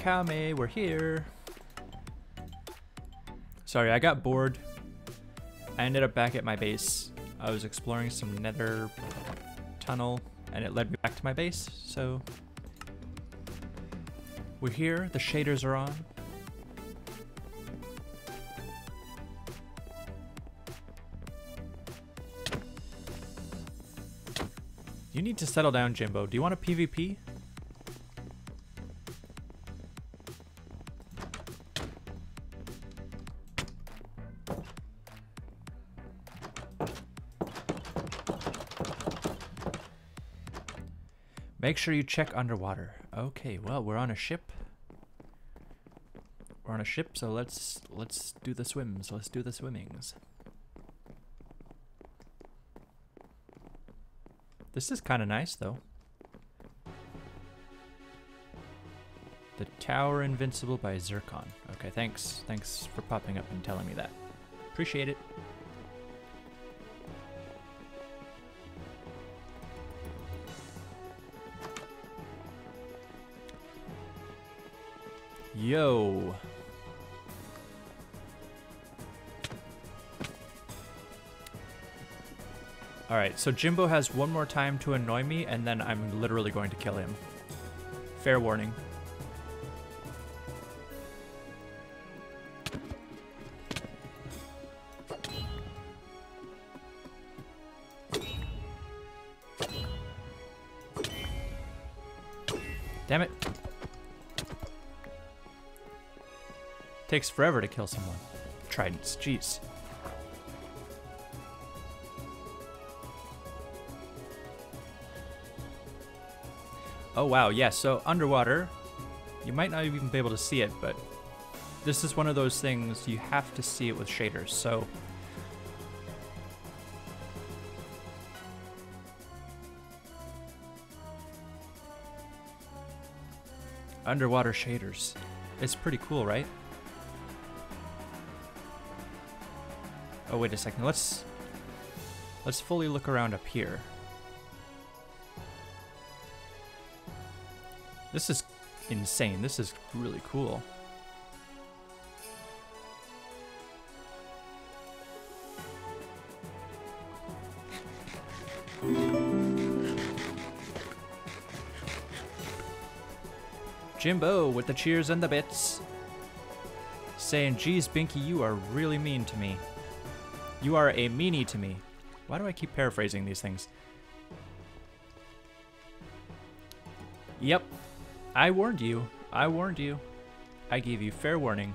Yukami, we're here. Sorry, I got bored. I ended up back at my base. I was exploring some nether tunnel and it led me back to my base, so we're here, the shaders are on. You need to settle down, Jimbo. Do you want a PvP? Make sure you check underwater. Okay, well, we're on a ship. We're on a ship, so let's let's do the swims. Let's do the swimmings. This is kind of nice, though. The Tower Invincible by Zircon. Okay, thanks. Thanks for popping up and telling me that. Appreciate it. Yo. Alright, so Jimbo has one more time to annoy me, and then I'm literally going to kill him. Fair warning. Takes forever to kill someone. Tridents, jeez. Oh wow, yeah, so underwater, you might not even be able to see it, but this is one of those things you have to see it with shaders, so... Underwater shaders. It's pretty cool, right? Oh, wait a second. Let's let's fully look around up here. This is insane. This is really cool. Jimbo with the cheers and the bits. Saying, geez, Binky, you are really mean to me. You are a meanie to me. Why do I keep paraphrasing these things? Yep. I warned you. I warned you. I gave you fair warning.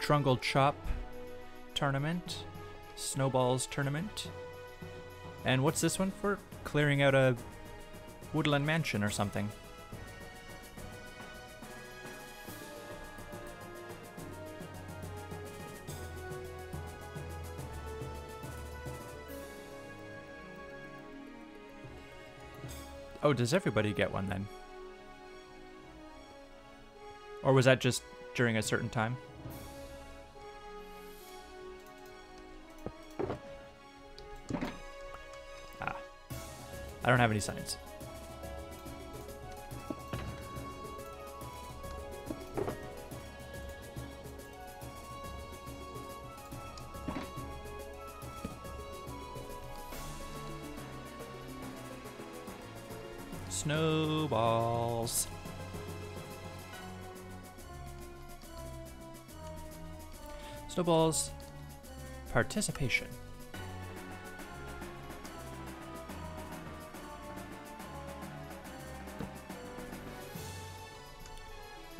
Trungle Chop tournament. Snowballs tournament. And what's this one for? Clearing out a woodland mansion or something. Oh, does everybody get one then? Or was that just during a certain time? Ah. I don't have any signs. Participation.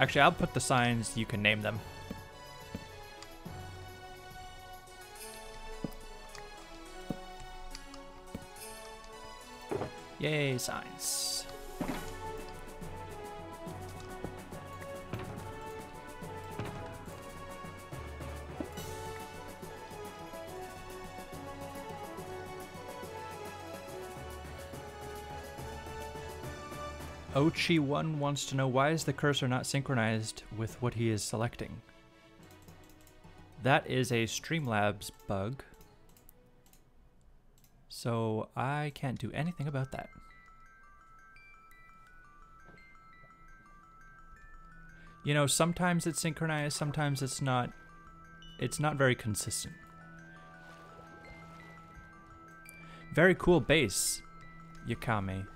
Actually, I'll put the signs, you can name them. Yay, signs. Ochi1 wants to know why is the cursor not synchronized with what he is selecting? That is a Streamlabs bug. So I can't do anything about that. You know, sometimes it's synchronized, sometimes it's not. It's not very consistent. Very cool base, Yukami.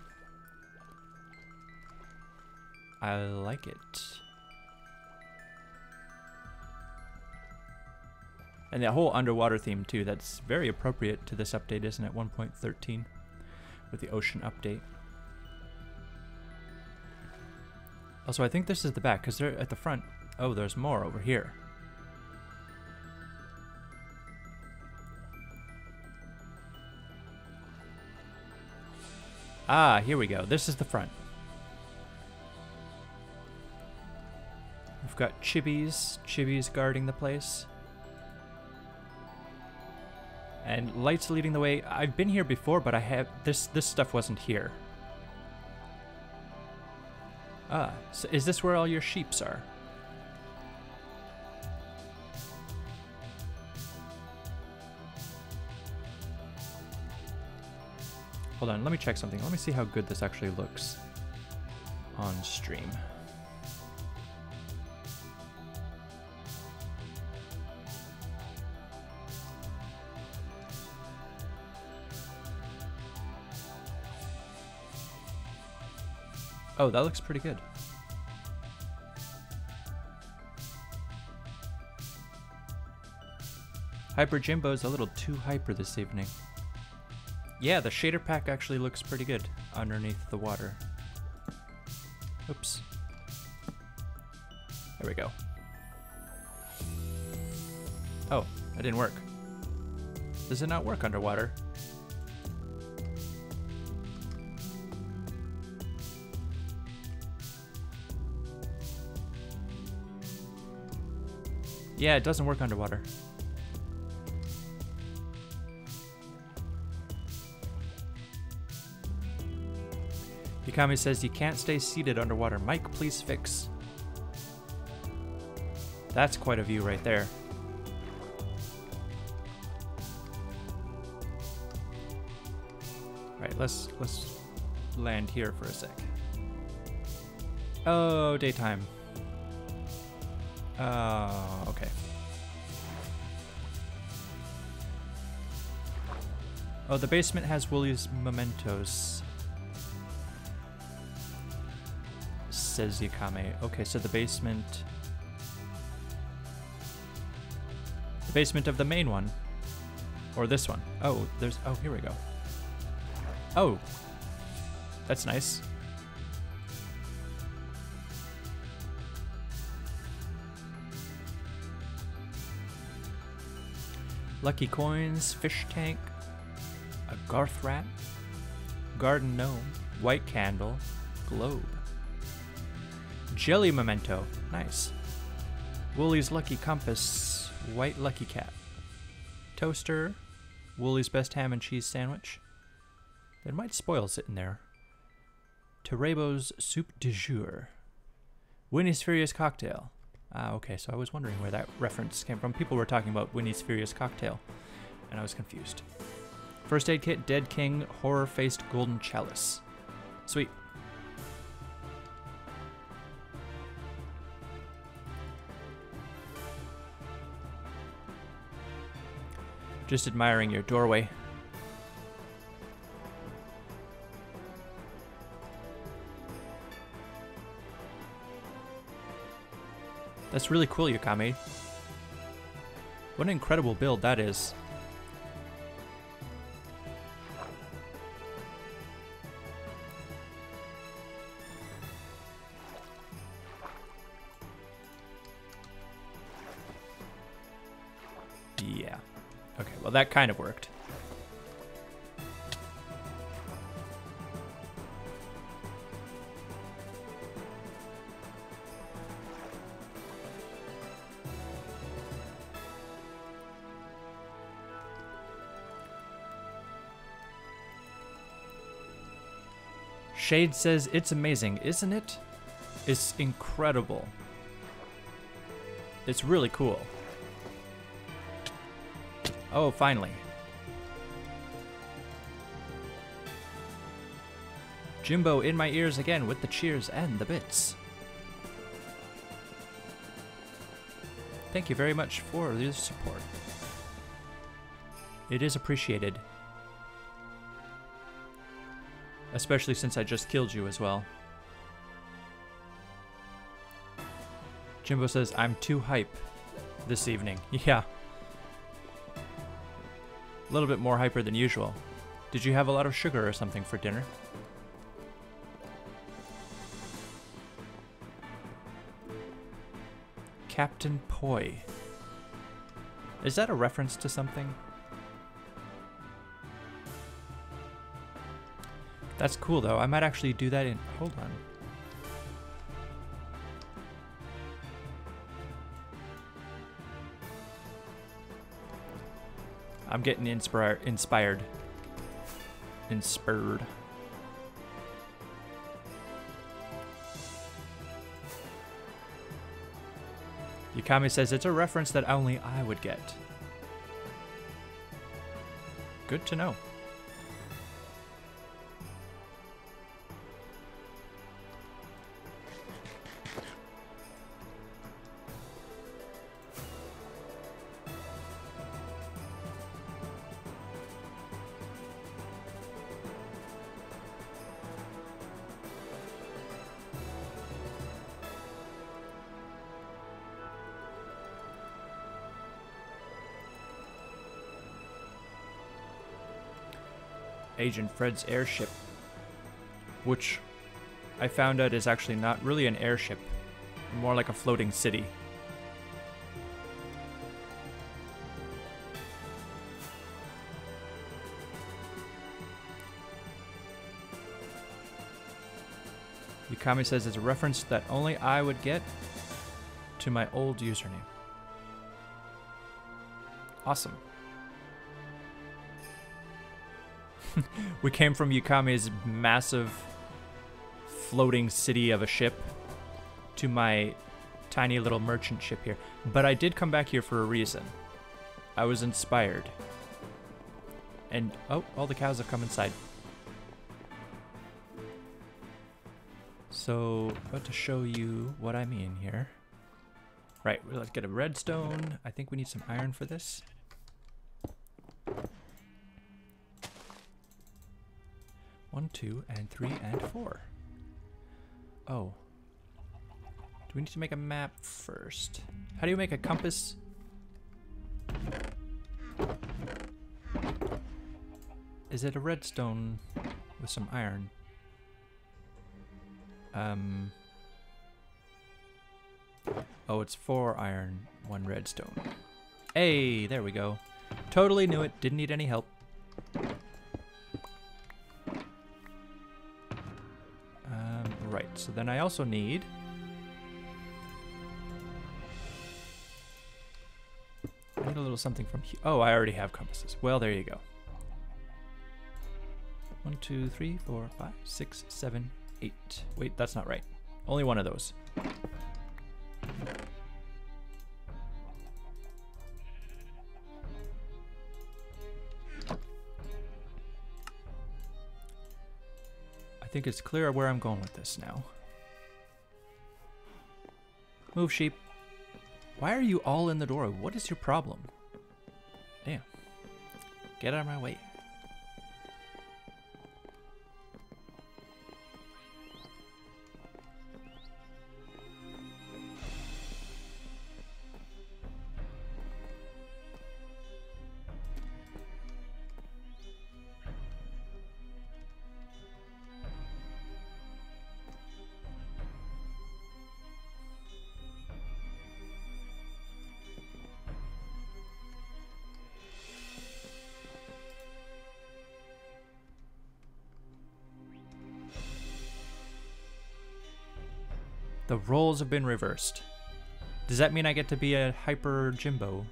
I like it. And that whole underwater theme too, that's very appropriate to this update, isn't it? 1.13 with the ocean update. Also, I think this is the back, because they're at the front. Oh, there's more over here. Ah, here we go. This is the front. Got Chibis, Chibis guarding the place. And lights leading the way. I've been here before, but I have this this stuff wasn't here. Ah, so is this where all your sheeps are? Hold on, let me check something. Let me see how good this actually looks on stream. Oh, that looks pretty good. Hyper Jimbo's a little too hyper this evening. Yeah, the shader pack actually looks pretty good underneath the water. Oops. There we go. Oh, that didn't work. Does it not work underwater? Yeah, it doesn't work underwater. Yukami says you can't stay seated underwater. Mike, please fix. That's quite a view right there. Right, let's let's land here for a sec. Oh, daytime. Oh, okay. Oh, the basement has Woolie's mementos. Says Yukami. Okay, so the basement... The basement of the main one. Or this one. Oh, there's... Oh, here we go. Oh. That's nice. Lucky coins, fish tank, a garth rat, garden gnome, white candle, globe. Jelly memento, nice. Woolie's lucky compass, white lucky cat. Toaster, Woolie's best ham and cheese sandwich. It might spoil sitting there. Terebo's soup de jour. Winnie's Furious cocktail. Ah, okay, so I was wondering where that reference came from. People were talking about Winnie's Furious Cocktail, and I was confused. First aid kit, Dead King, Horror Faced Golden Chalice. Sweet. Just admiring your doorway. That's really cool, Yukami. What an incredible build that is. Yeah. Okay, well that kind of worked. Shade says it's amazing, isn't it? It's incredible. It's really cool. Oh, finally. Jimbo in my ears again with the cheers and the bits. Thank you very much for your support. It is appreciated. Especially since I just killed you as well. Jimbo says, I'm too hype this evening. Yeah. A little bit more hyper than usual. Did you have a lot of sugar or something for dinner? Captain Poi. Is that a reference to something? That's cool though. I might actually do that in... Hold on. I'm getting inspired. Inspired. Inspired. Yukami says it's a reference that only I would get. Good to know. Agent Fred's airship, which I found out is actually not really an airship, more like a floating city. Yukami says it's a reference that only I would get to my old username. Awesome. we came from Yukami's massive floating city of a ship to my tiny little merchant ship here. But I did come back here for a reason. I was inspired. And, oh, all the cows have come inside. So, about to show you what I mean here. Right, let's get a redstone. I think we need some iron for this. One, two, and three, and four. Oh. Do we need to make a map first? How do you make a compass? Is it a redstone with some iron? Um. Oh, it's four iron, one redstone. Hey, there we go. Totally knew it, didn't need any help. So then I also need... I need a little something from here. Oh, I already have compasses. Well, there you go. One, two, three, four, five, six, seven, eight. Wait, that's not right. Only one of those. I think it's clear where I'm going with this now. Move, sheep. Why are you all in the door? What is your problem? Damn. Get out of my way. Roles have been reversed. Does that mean I get to be a hyper Jimbo?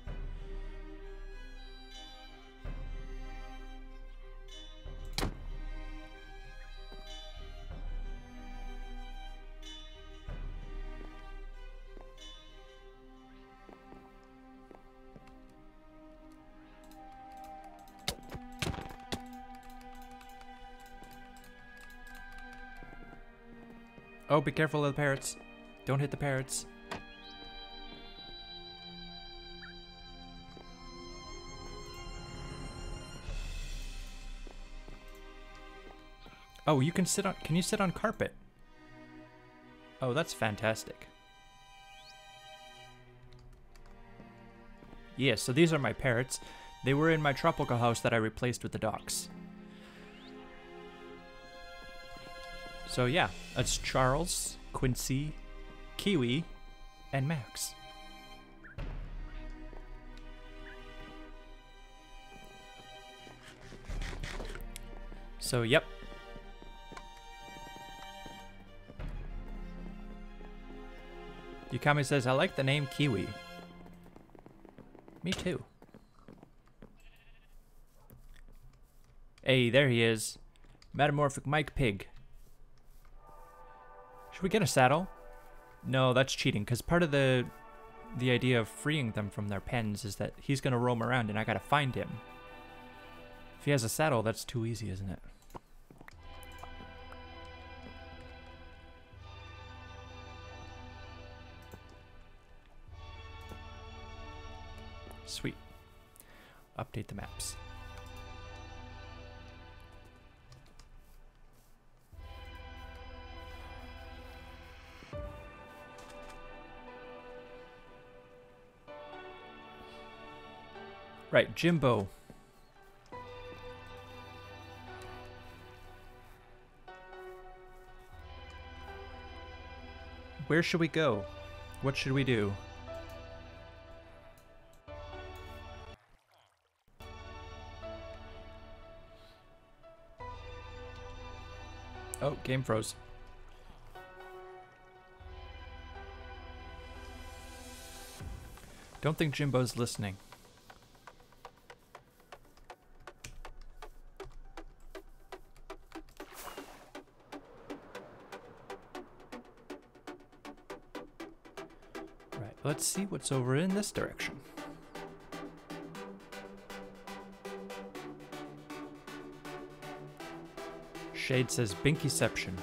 Oh, be careful of the parrots. Don't hit the parrots. Oh, you can sit on can you sit on carpet? Oh, that's fantastic. Yes, yeah, so these are my parrots. They were in my tropical house that I replaced with the docks. So yeah, that's Charles, Quincy, Kiwi, and Max. So yep. Yukami says, I like the name Kiwi. Me too. Hey, there he is. Metamorphic Mike Pig. Should we get a saddle? No, that's cheating, because part of the the idea of freeing them from their pens is that he's going to roam around and I got to find him. If he has a saddle, that's too easy, isn't it? Sweet. Update the maps. Right, Jimbo. Where should we go? What should we do? Oh, game froze. Don't think Jimbo's listening. Let's see what's over in this direction. Shade says Binkyception.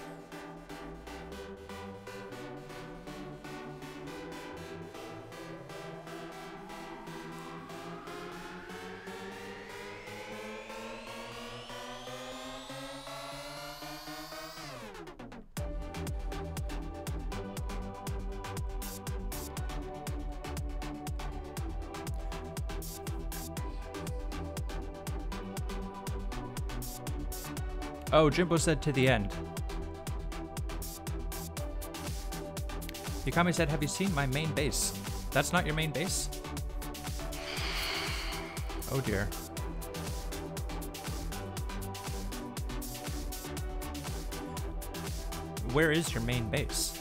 Oh, Jimbo said to the end. Yukami said, have you seen my main base? That's not your main base? Oh dear. Where is your main base?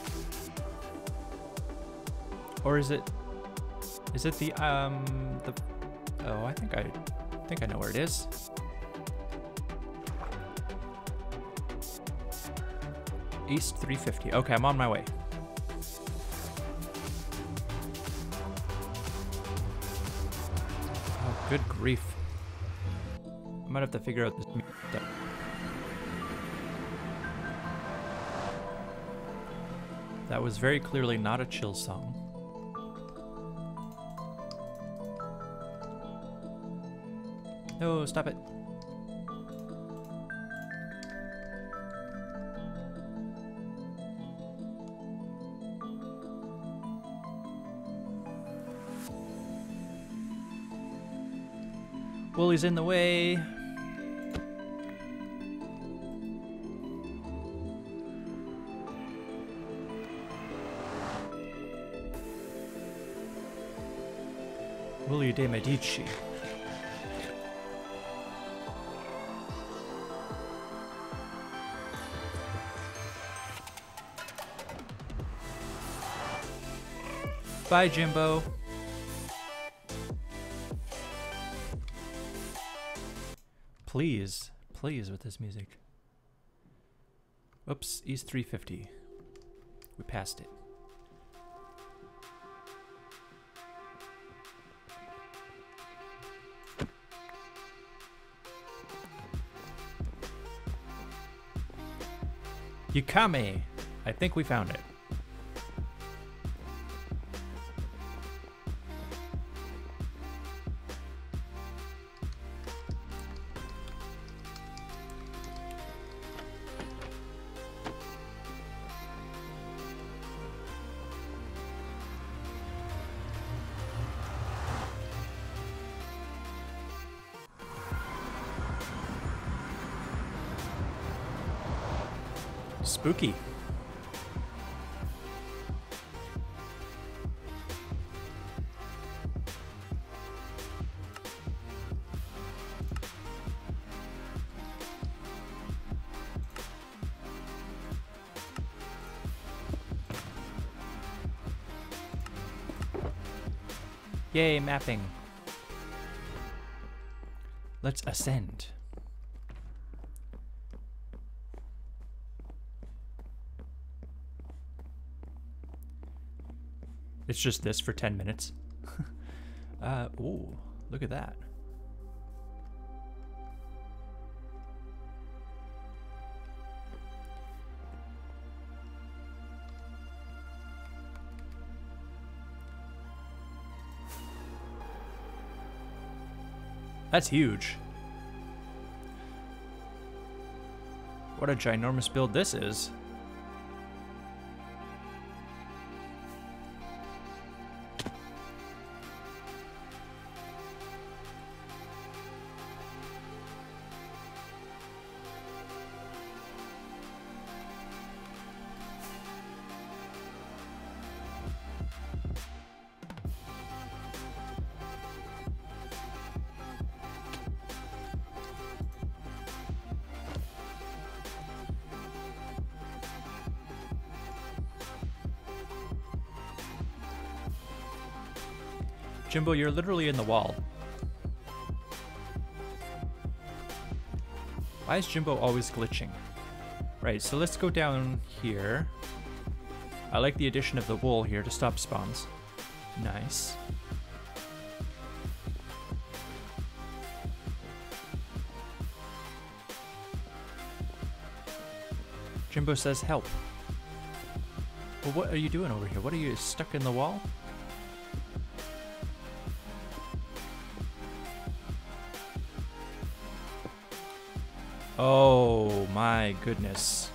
Or is it... Is it the, um, the... Oh, I think I, I think I know where it is. East 350. Okay, I'm on my way. Oh, good grief. I might have to figure out this. That was very clearly not a chill song. No, stop it. Woolly's in the way. Woolly de Medici. Bye, Jimbo. Please, please with this music. Oops, East 350. We passed it. Yukami! I think we found it. Spooky. Yay, mapping. Let's ascend. It's just this for 10 minutes. uh, ooh, look at that. That's huge. What a ginormous build this is. Jimbo, you're literally in the wall. Why is Jimbo always glitching? Right, so let's go down here. I like the addition of the wool here to stop spawns. Nice. Jimbo says help. Well, what are you doing over here? What are you stuck in the wall? Oh my goodness.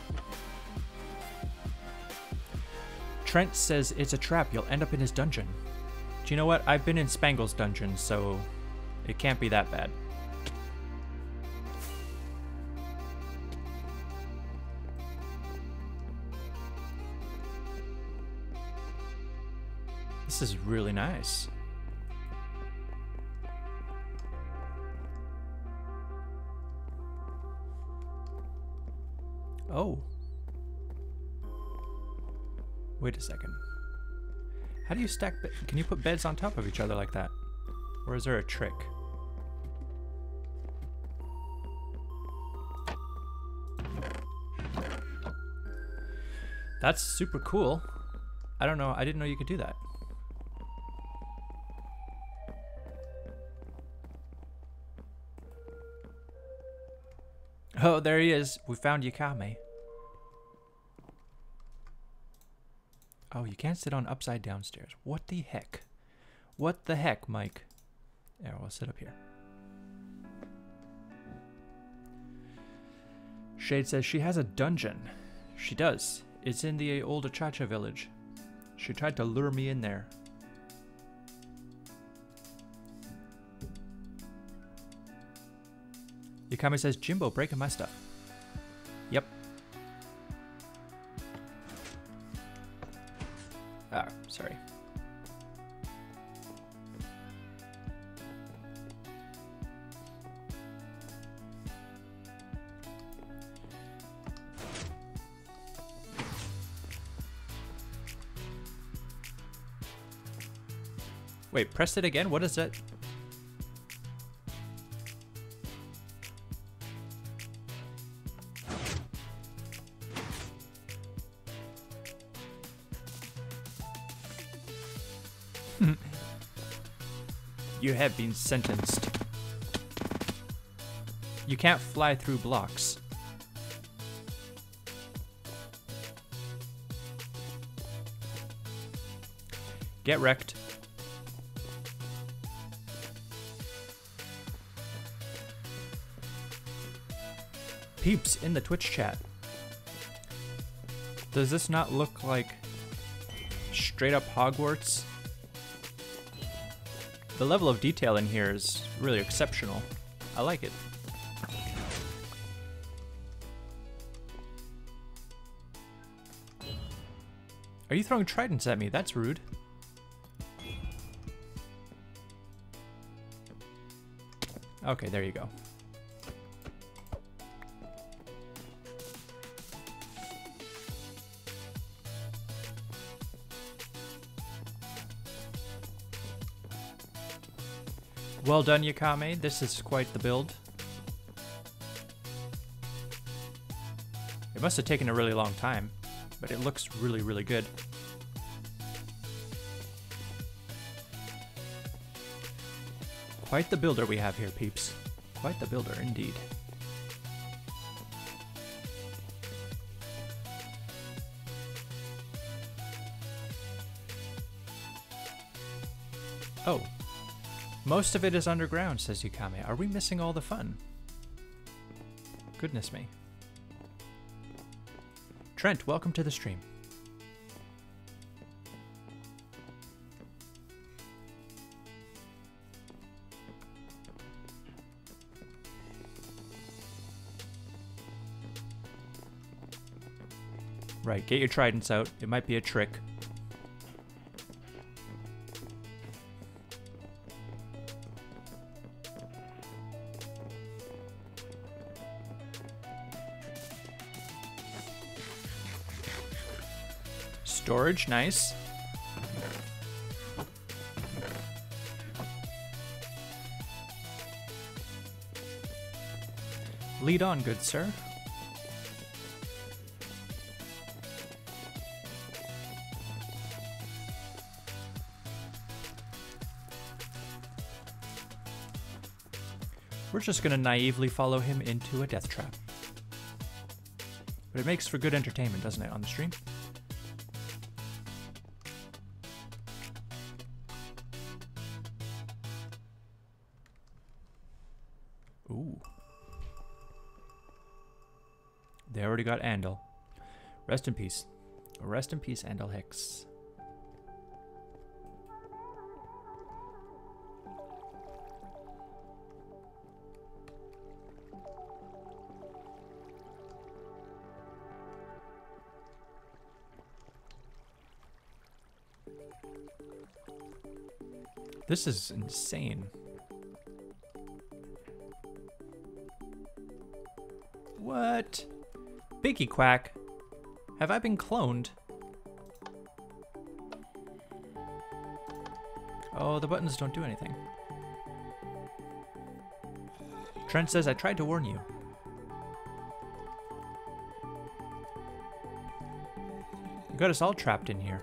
Trent says it's a trap. You'll end up in his dungeon. Do you know what? I've been in Spangle's dungeon, so it can't be that bad. This is really nice. Oh. Wait a second. How do you stack Can you put beds on top of each other like that? Or is there a trick? That's super cool. I don't know. I didn't know you could do that. Oh, there he is. We found Yukami. Oh, you can't sit on upside down stairs. What the heck? What the heck, Mike? Yeah, we'll sit up here. Shade says she has a dungeon. She does. It's in the old Achacha village. She tried to lure me in there. Yukami says, Jimbo breaking my stuff. Yep. Ah, sorry. Wait, press it again? What is that? Have been sentenced. You can't fly through blocks. Get wrecked. Peeps in the Twitch chat. Does this not look like straight up Hogwarts? The level of detail in here is really exceptional. I like it. Are you throwing tridents at me? That's rude. Okay, there you go. Well done, Yukami. This is quite the build. It must have taken a really long time, but it looks really, really good. Quite the builder we have here, peeps. Quite the builder, indeed. Most of it is underground, says Yukami. Are we missing all the fun? Goodness me. Trent, welcome to the stream. Right, get your tridents out. It might be a trick. Storage, nice. Lead on, good sir. We're just gonna naively follow him into a death trap. But it makes for good entertainment, doesn't it, on the stream? Got Andal. Rest in peace. Rest in peace, Andal Hicks. This is insane. Binky Quack. Have I been cloned? Oh, the buttons don't do anything. Trent says, I tried to warn you. You got us all trapped in here.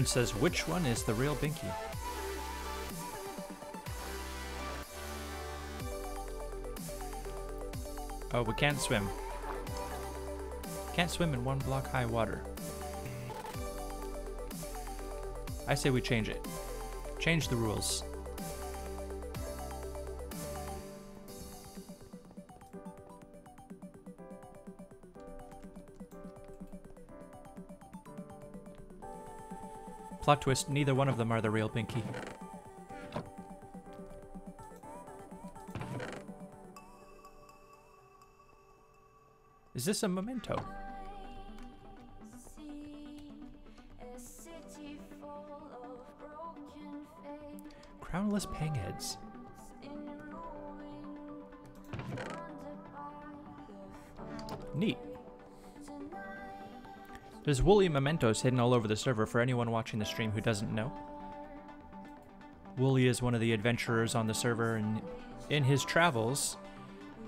Trent says, which one is the real Binky? Oh, we can't swim. Can't swim in one block high water. I say we change it. Change the rules. Plot twist, neither one of them are the real Binky. Is this a memento? Crownless pangheads. Neat. There's woolly mementos hidden all over the server for anyone watching the stream who doesn't know. Wooly is one of the adventurers on the server, and in his travels,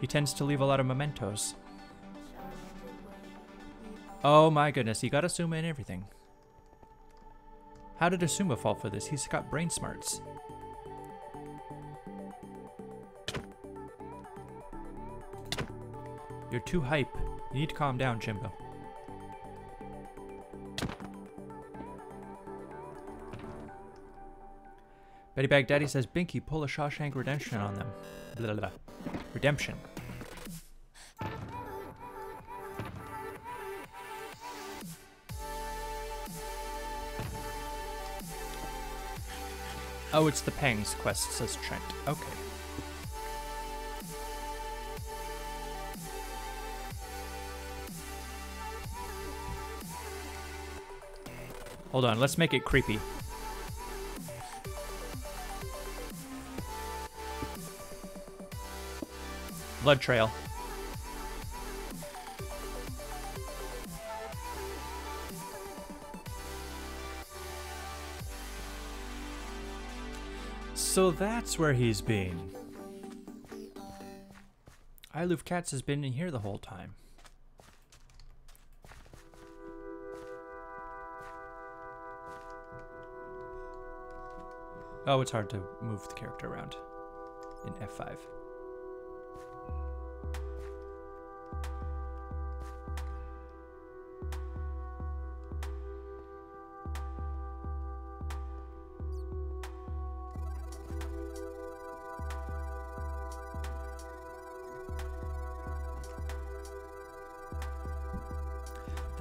he tends to leave a lot of mementos. Oh my goodness, he got Asuma and everything. How did Asuma fall for this? He's got brain smarts. You're too hype. You need to calm down, Jimbo. Betty Baghdadi says, Binky, pull a Shawshank Redemption on them. Blah, blah, blah. Redemption. Oh, it's the Pangs quest, says Trent. Okay. Hold on, let's make it creepy. Blood trail. So that's where he's been. I love cats has been in here the whole time. Oh, it's hard to move the character around in F5.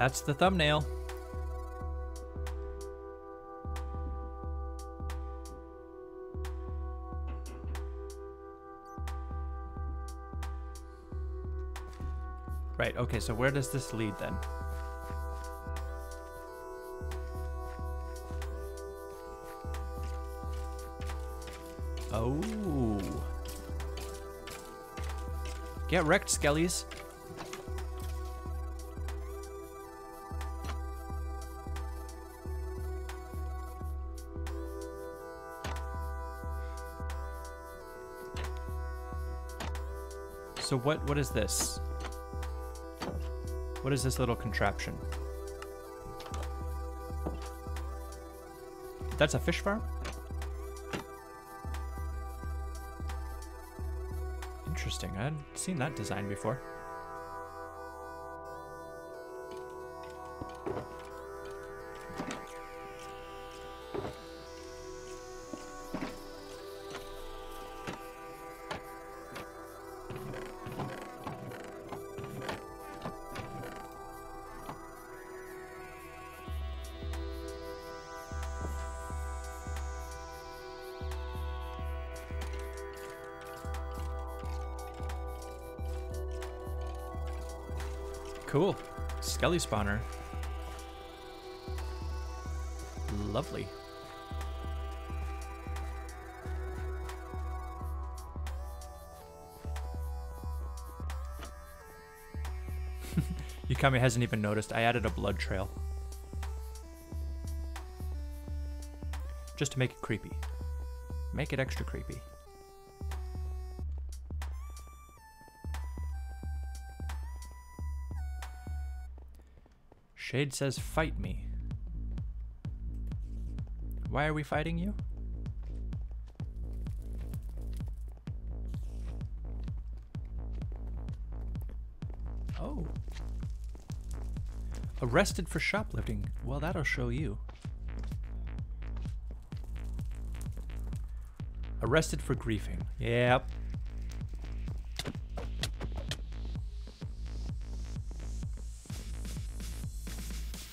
That's the thumbnail. Right, okay, so where does this lead then? Oh. Get wrecked, Skellies. So what what is this? What is this little contraption? That's a fish farm? Interesting. I hadn't seen that design before. Skelly spawner. Lovely. Yukami hasn't even noticed. I added a blood trail. Just to make it creepy. Make it extra creepy. Shade says, fight me. Why are we fighting you? Oh. Arrested for shoplifting. Well, that'll show you. Arrested for griefing. Yep.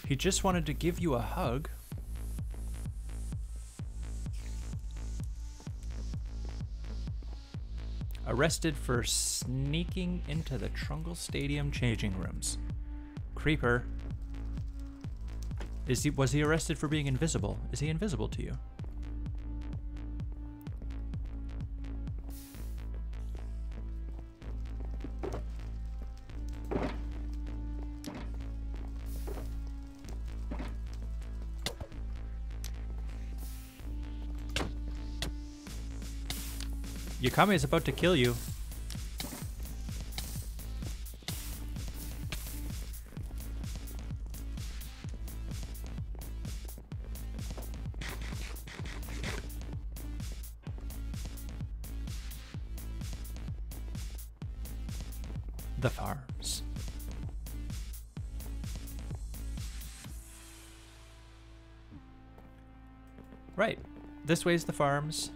He just wanted to give you a hug. Arrested for sneaking into the Trungle Stadium changing rooms. Creeper. Is he was he arrested for being invisible? Is he invisible to you? Yukami is about to kill you. The farms. Right. This way's the farms.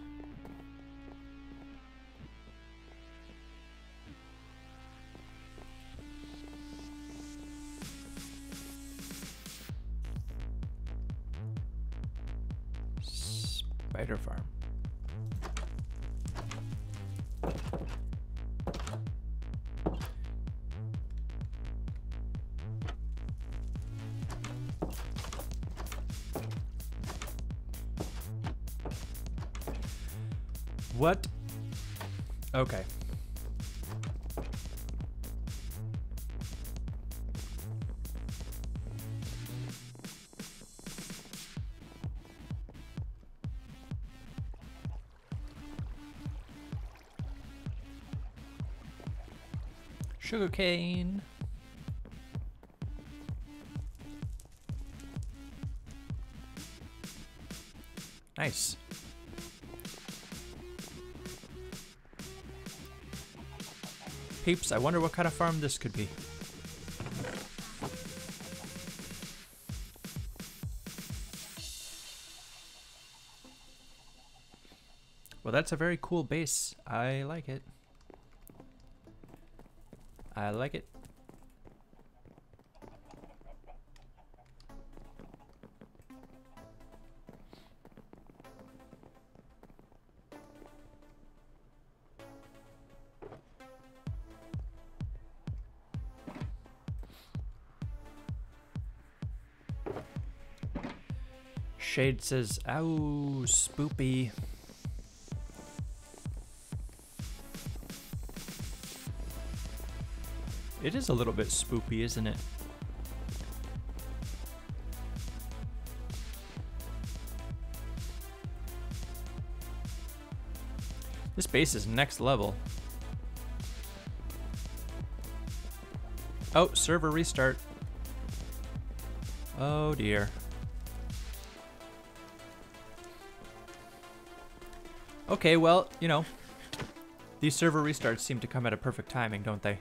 Sugarcane. Nice. Peeps, I wonder what kind of farm this could be. Well, that's a very cool base. I like it. I like it. Shade says, ow, spoopy. It is a little bit spoopy, isn't it? This base is next level. Oh, server restart. Oh dear. Okay, well, you know, these server restarts seem to come at a perfect timing, don't they?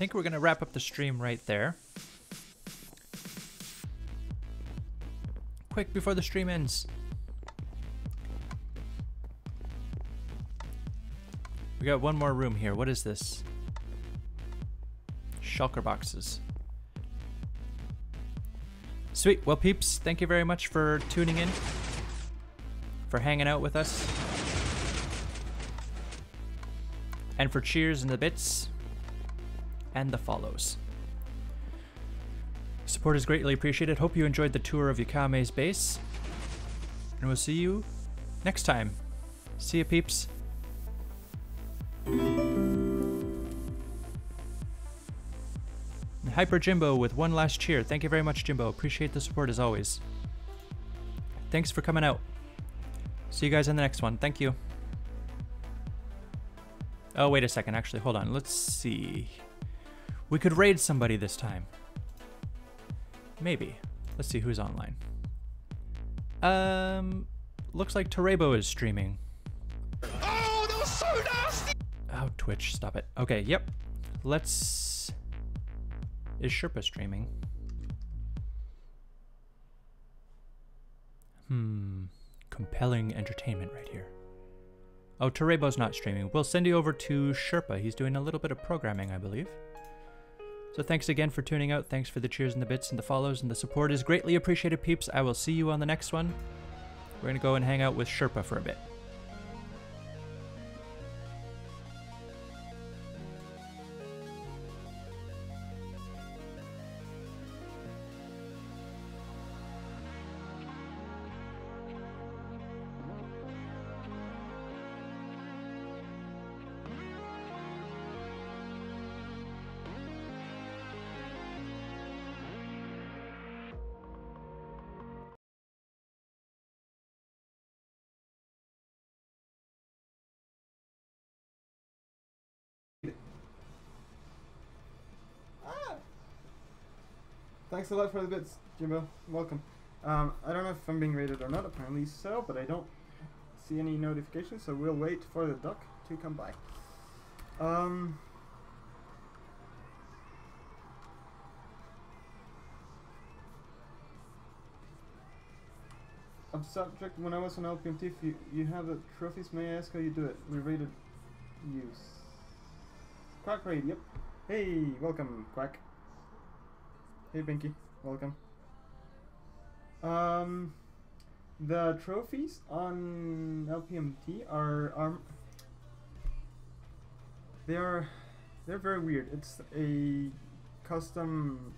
I think we're going to wrap up the stream right there. Quick, before the stream ends. We got one more room here. What is this? Shulker boxes. Sweet. Well, peeps, thank you very much for tuning in, for hanging out with us, and for cheers and the bits and the follows. Support is greatly appreciated. Hope you enjoyed the tour of Yukami's base. And we'll see you next time. See you, peeps. Hyper Jimbo with one last cheer. Thank you very much, Jimbo. Appreciate the support as always. Thanks for coming out. See you guys in the next one. Thank you. Oh, wait a second. Actually, hold on. Let's see. We could raid somebody this time. Maybe. Let's see who's online. Um, looks like Terebo is streaming. Oh, that was so nasty! Oh, Twitch, stop it. Okay, yep. Let's. Is Sherpa streaming? Hmm. Compelling entertainment right here. Oh, Terebo's not streaming. We'll send you over to Sherpa. He's doing a little bit of programming, I believe. So thanks again for tuning out. Thanks for the cheers and the bits and the follows and the support is greatly appreciated, peeps. I will see you on the next one. We're going to go and hang out with Sherpa for a bit. Thanks a lot for the bits, Jimbo. Welcome. Um, I don't know if I'm being rated or not. Apparently so, but I don't see any notifications, so we'll wait for the duck to come by. Um. Of subject, when I was on LPMT, if you, you have the trophies, may I ask how you do it? We rated use. Quack raid, yep. Hey, welcome, Quack. Hey, Binky, welcome. Um, the trophies on LPMT are are they are they're very weird. It's a custom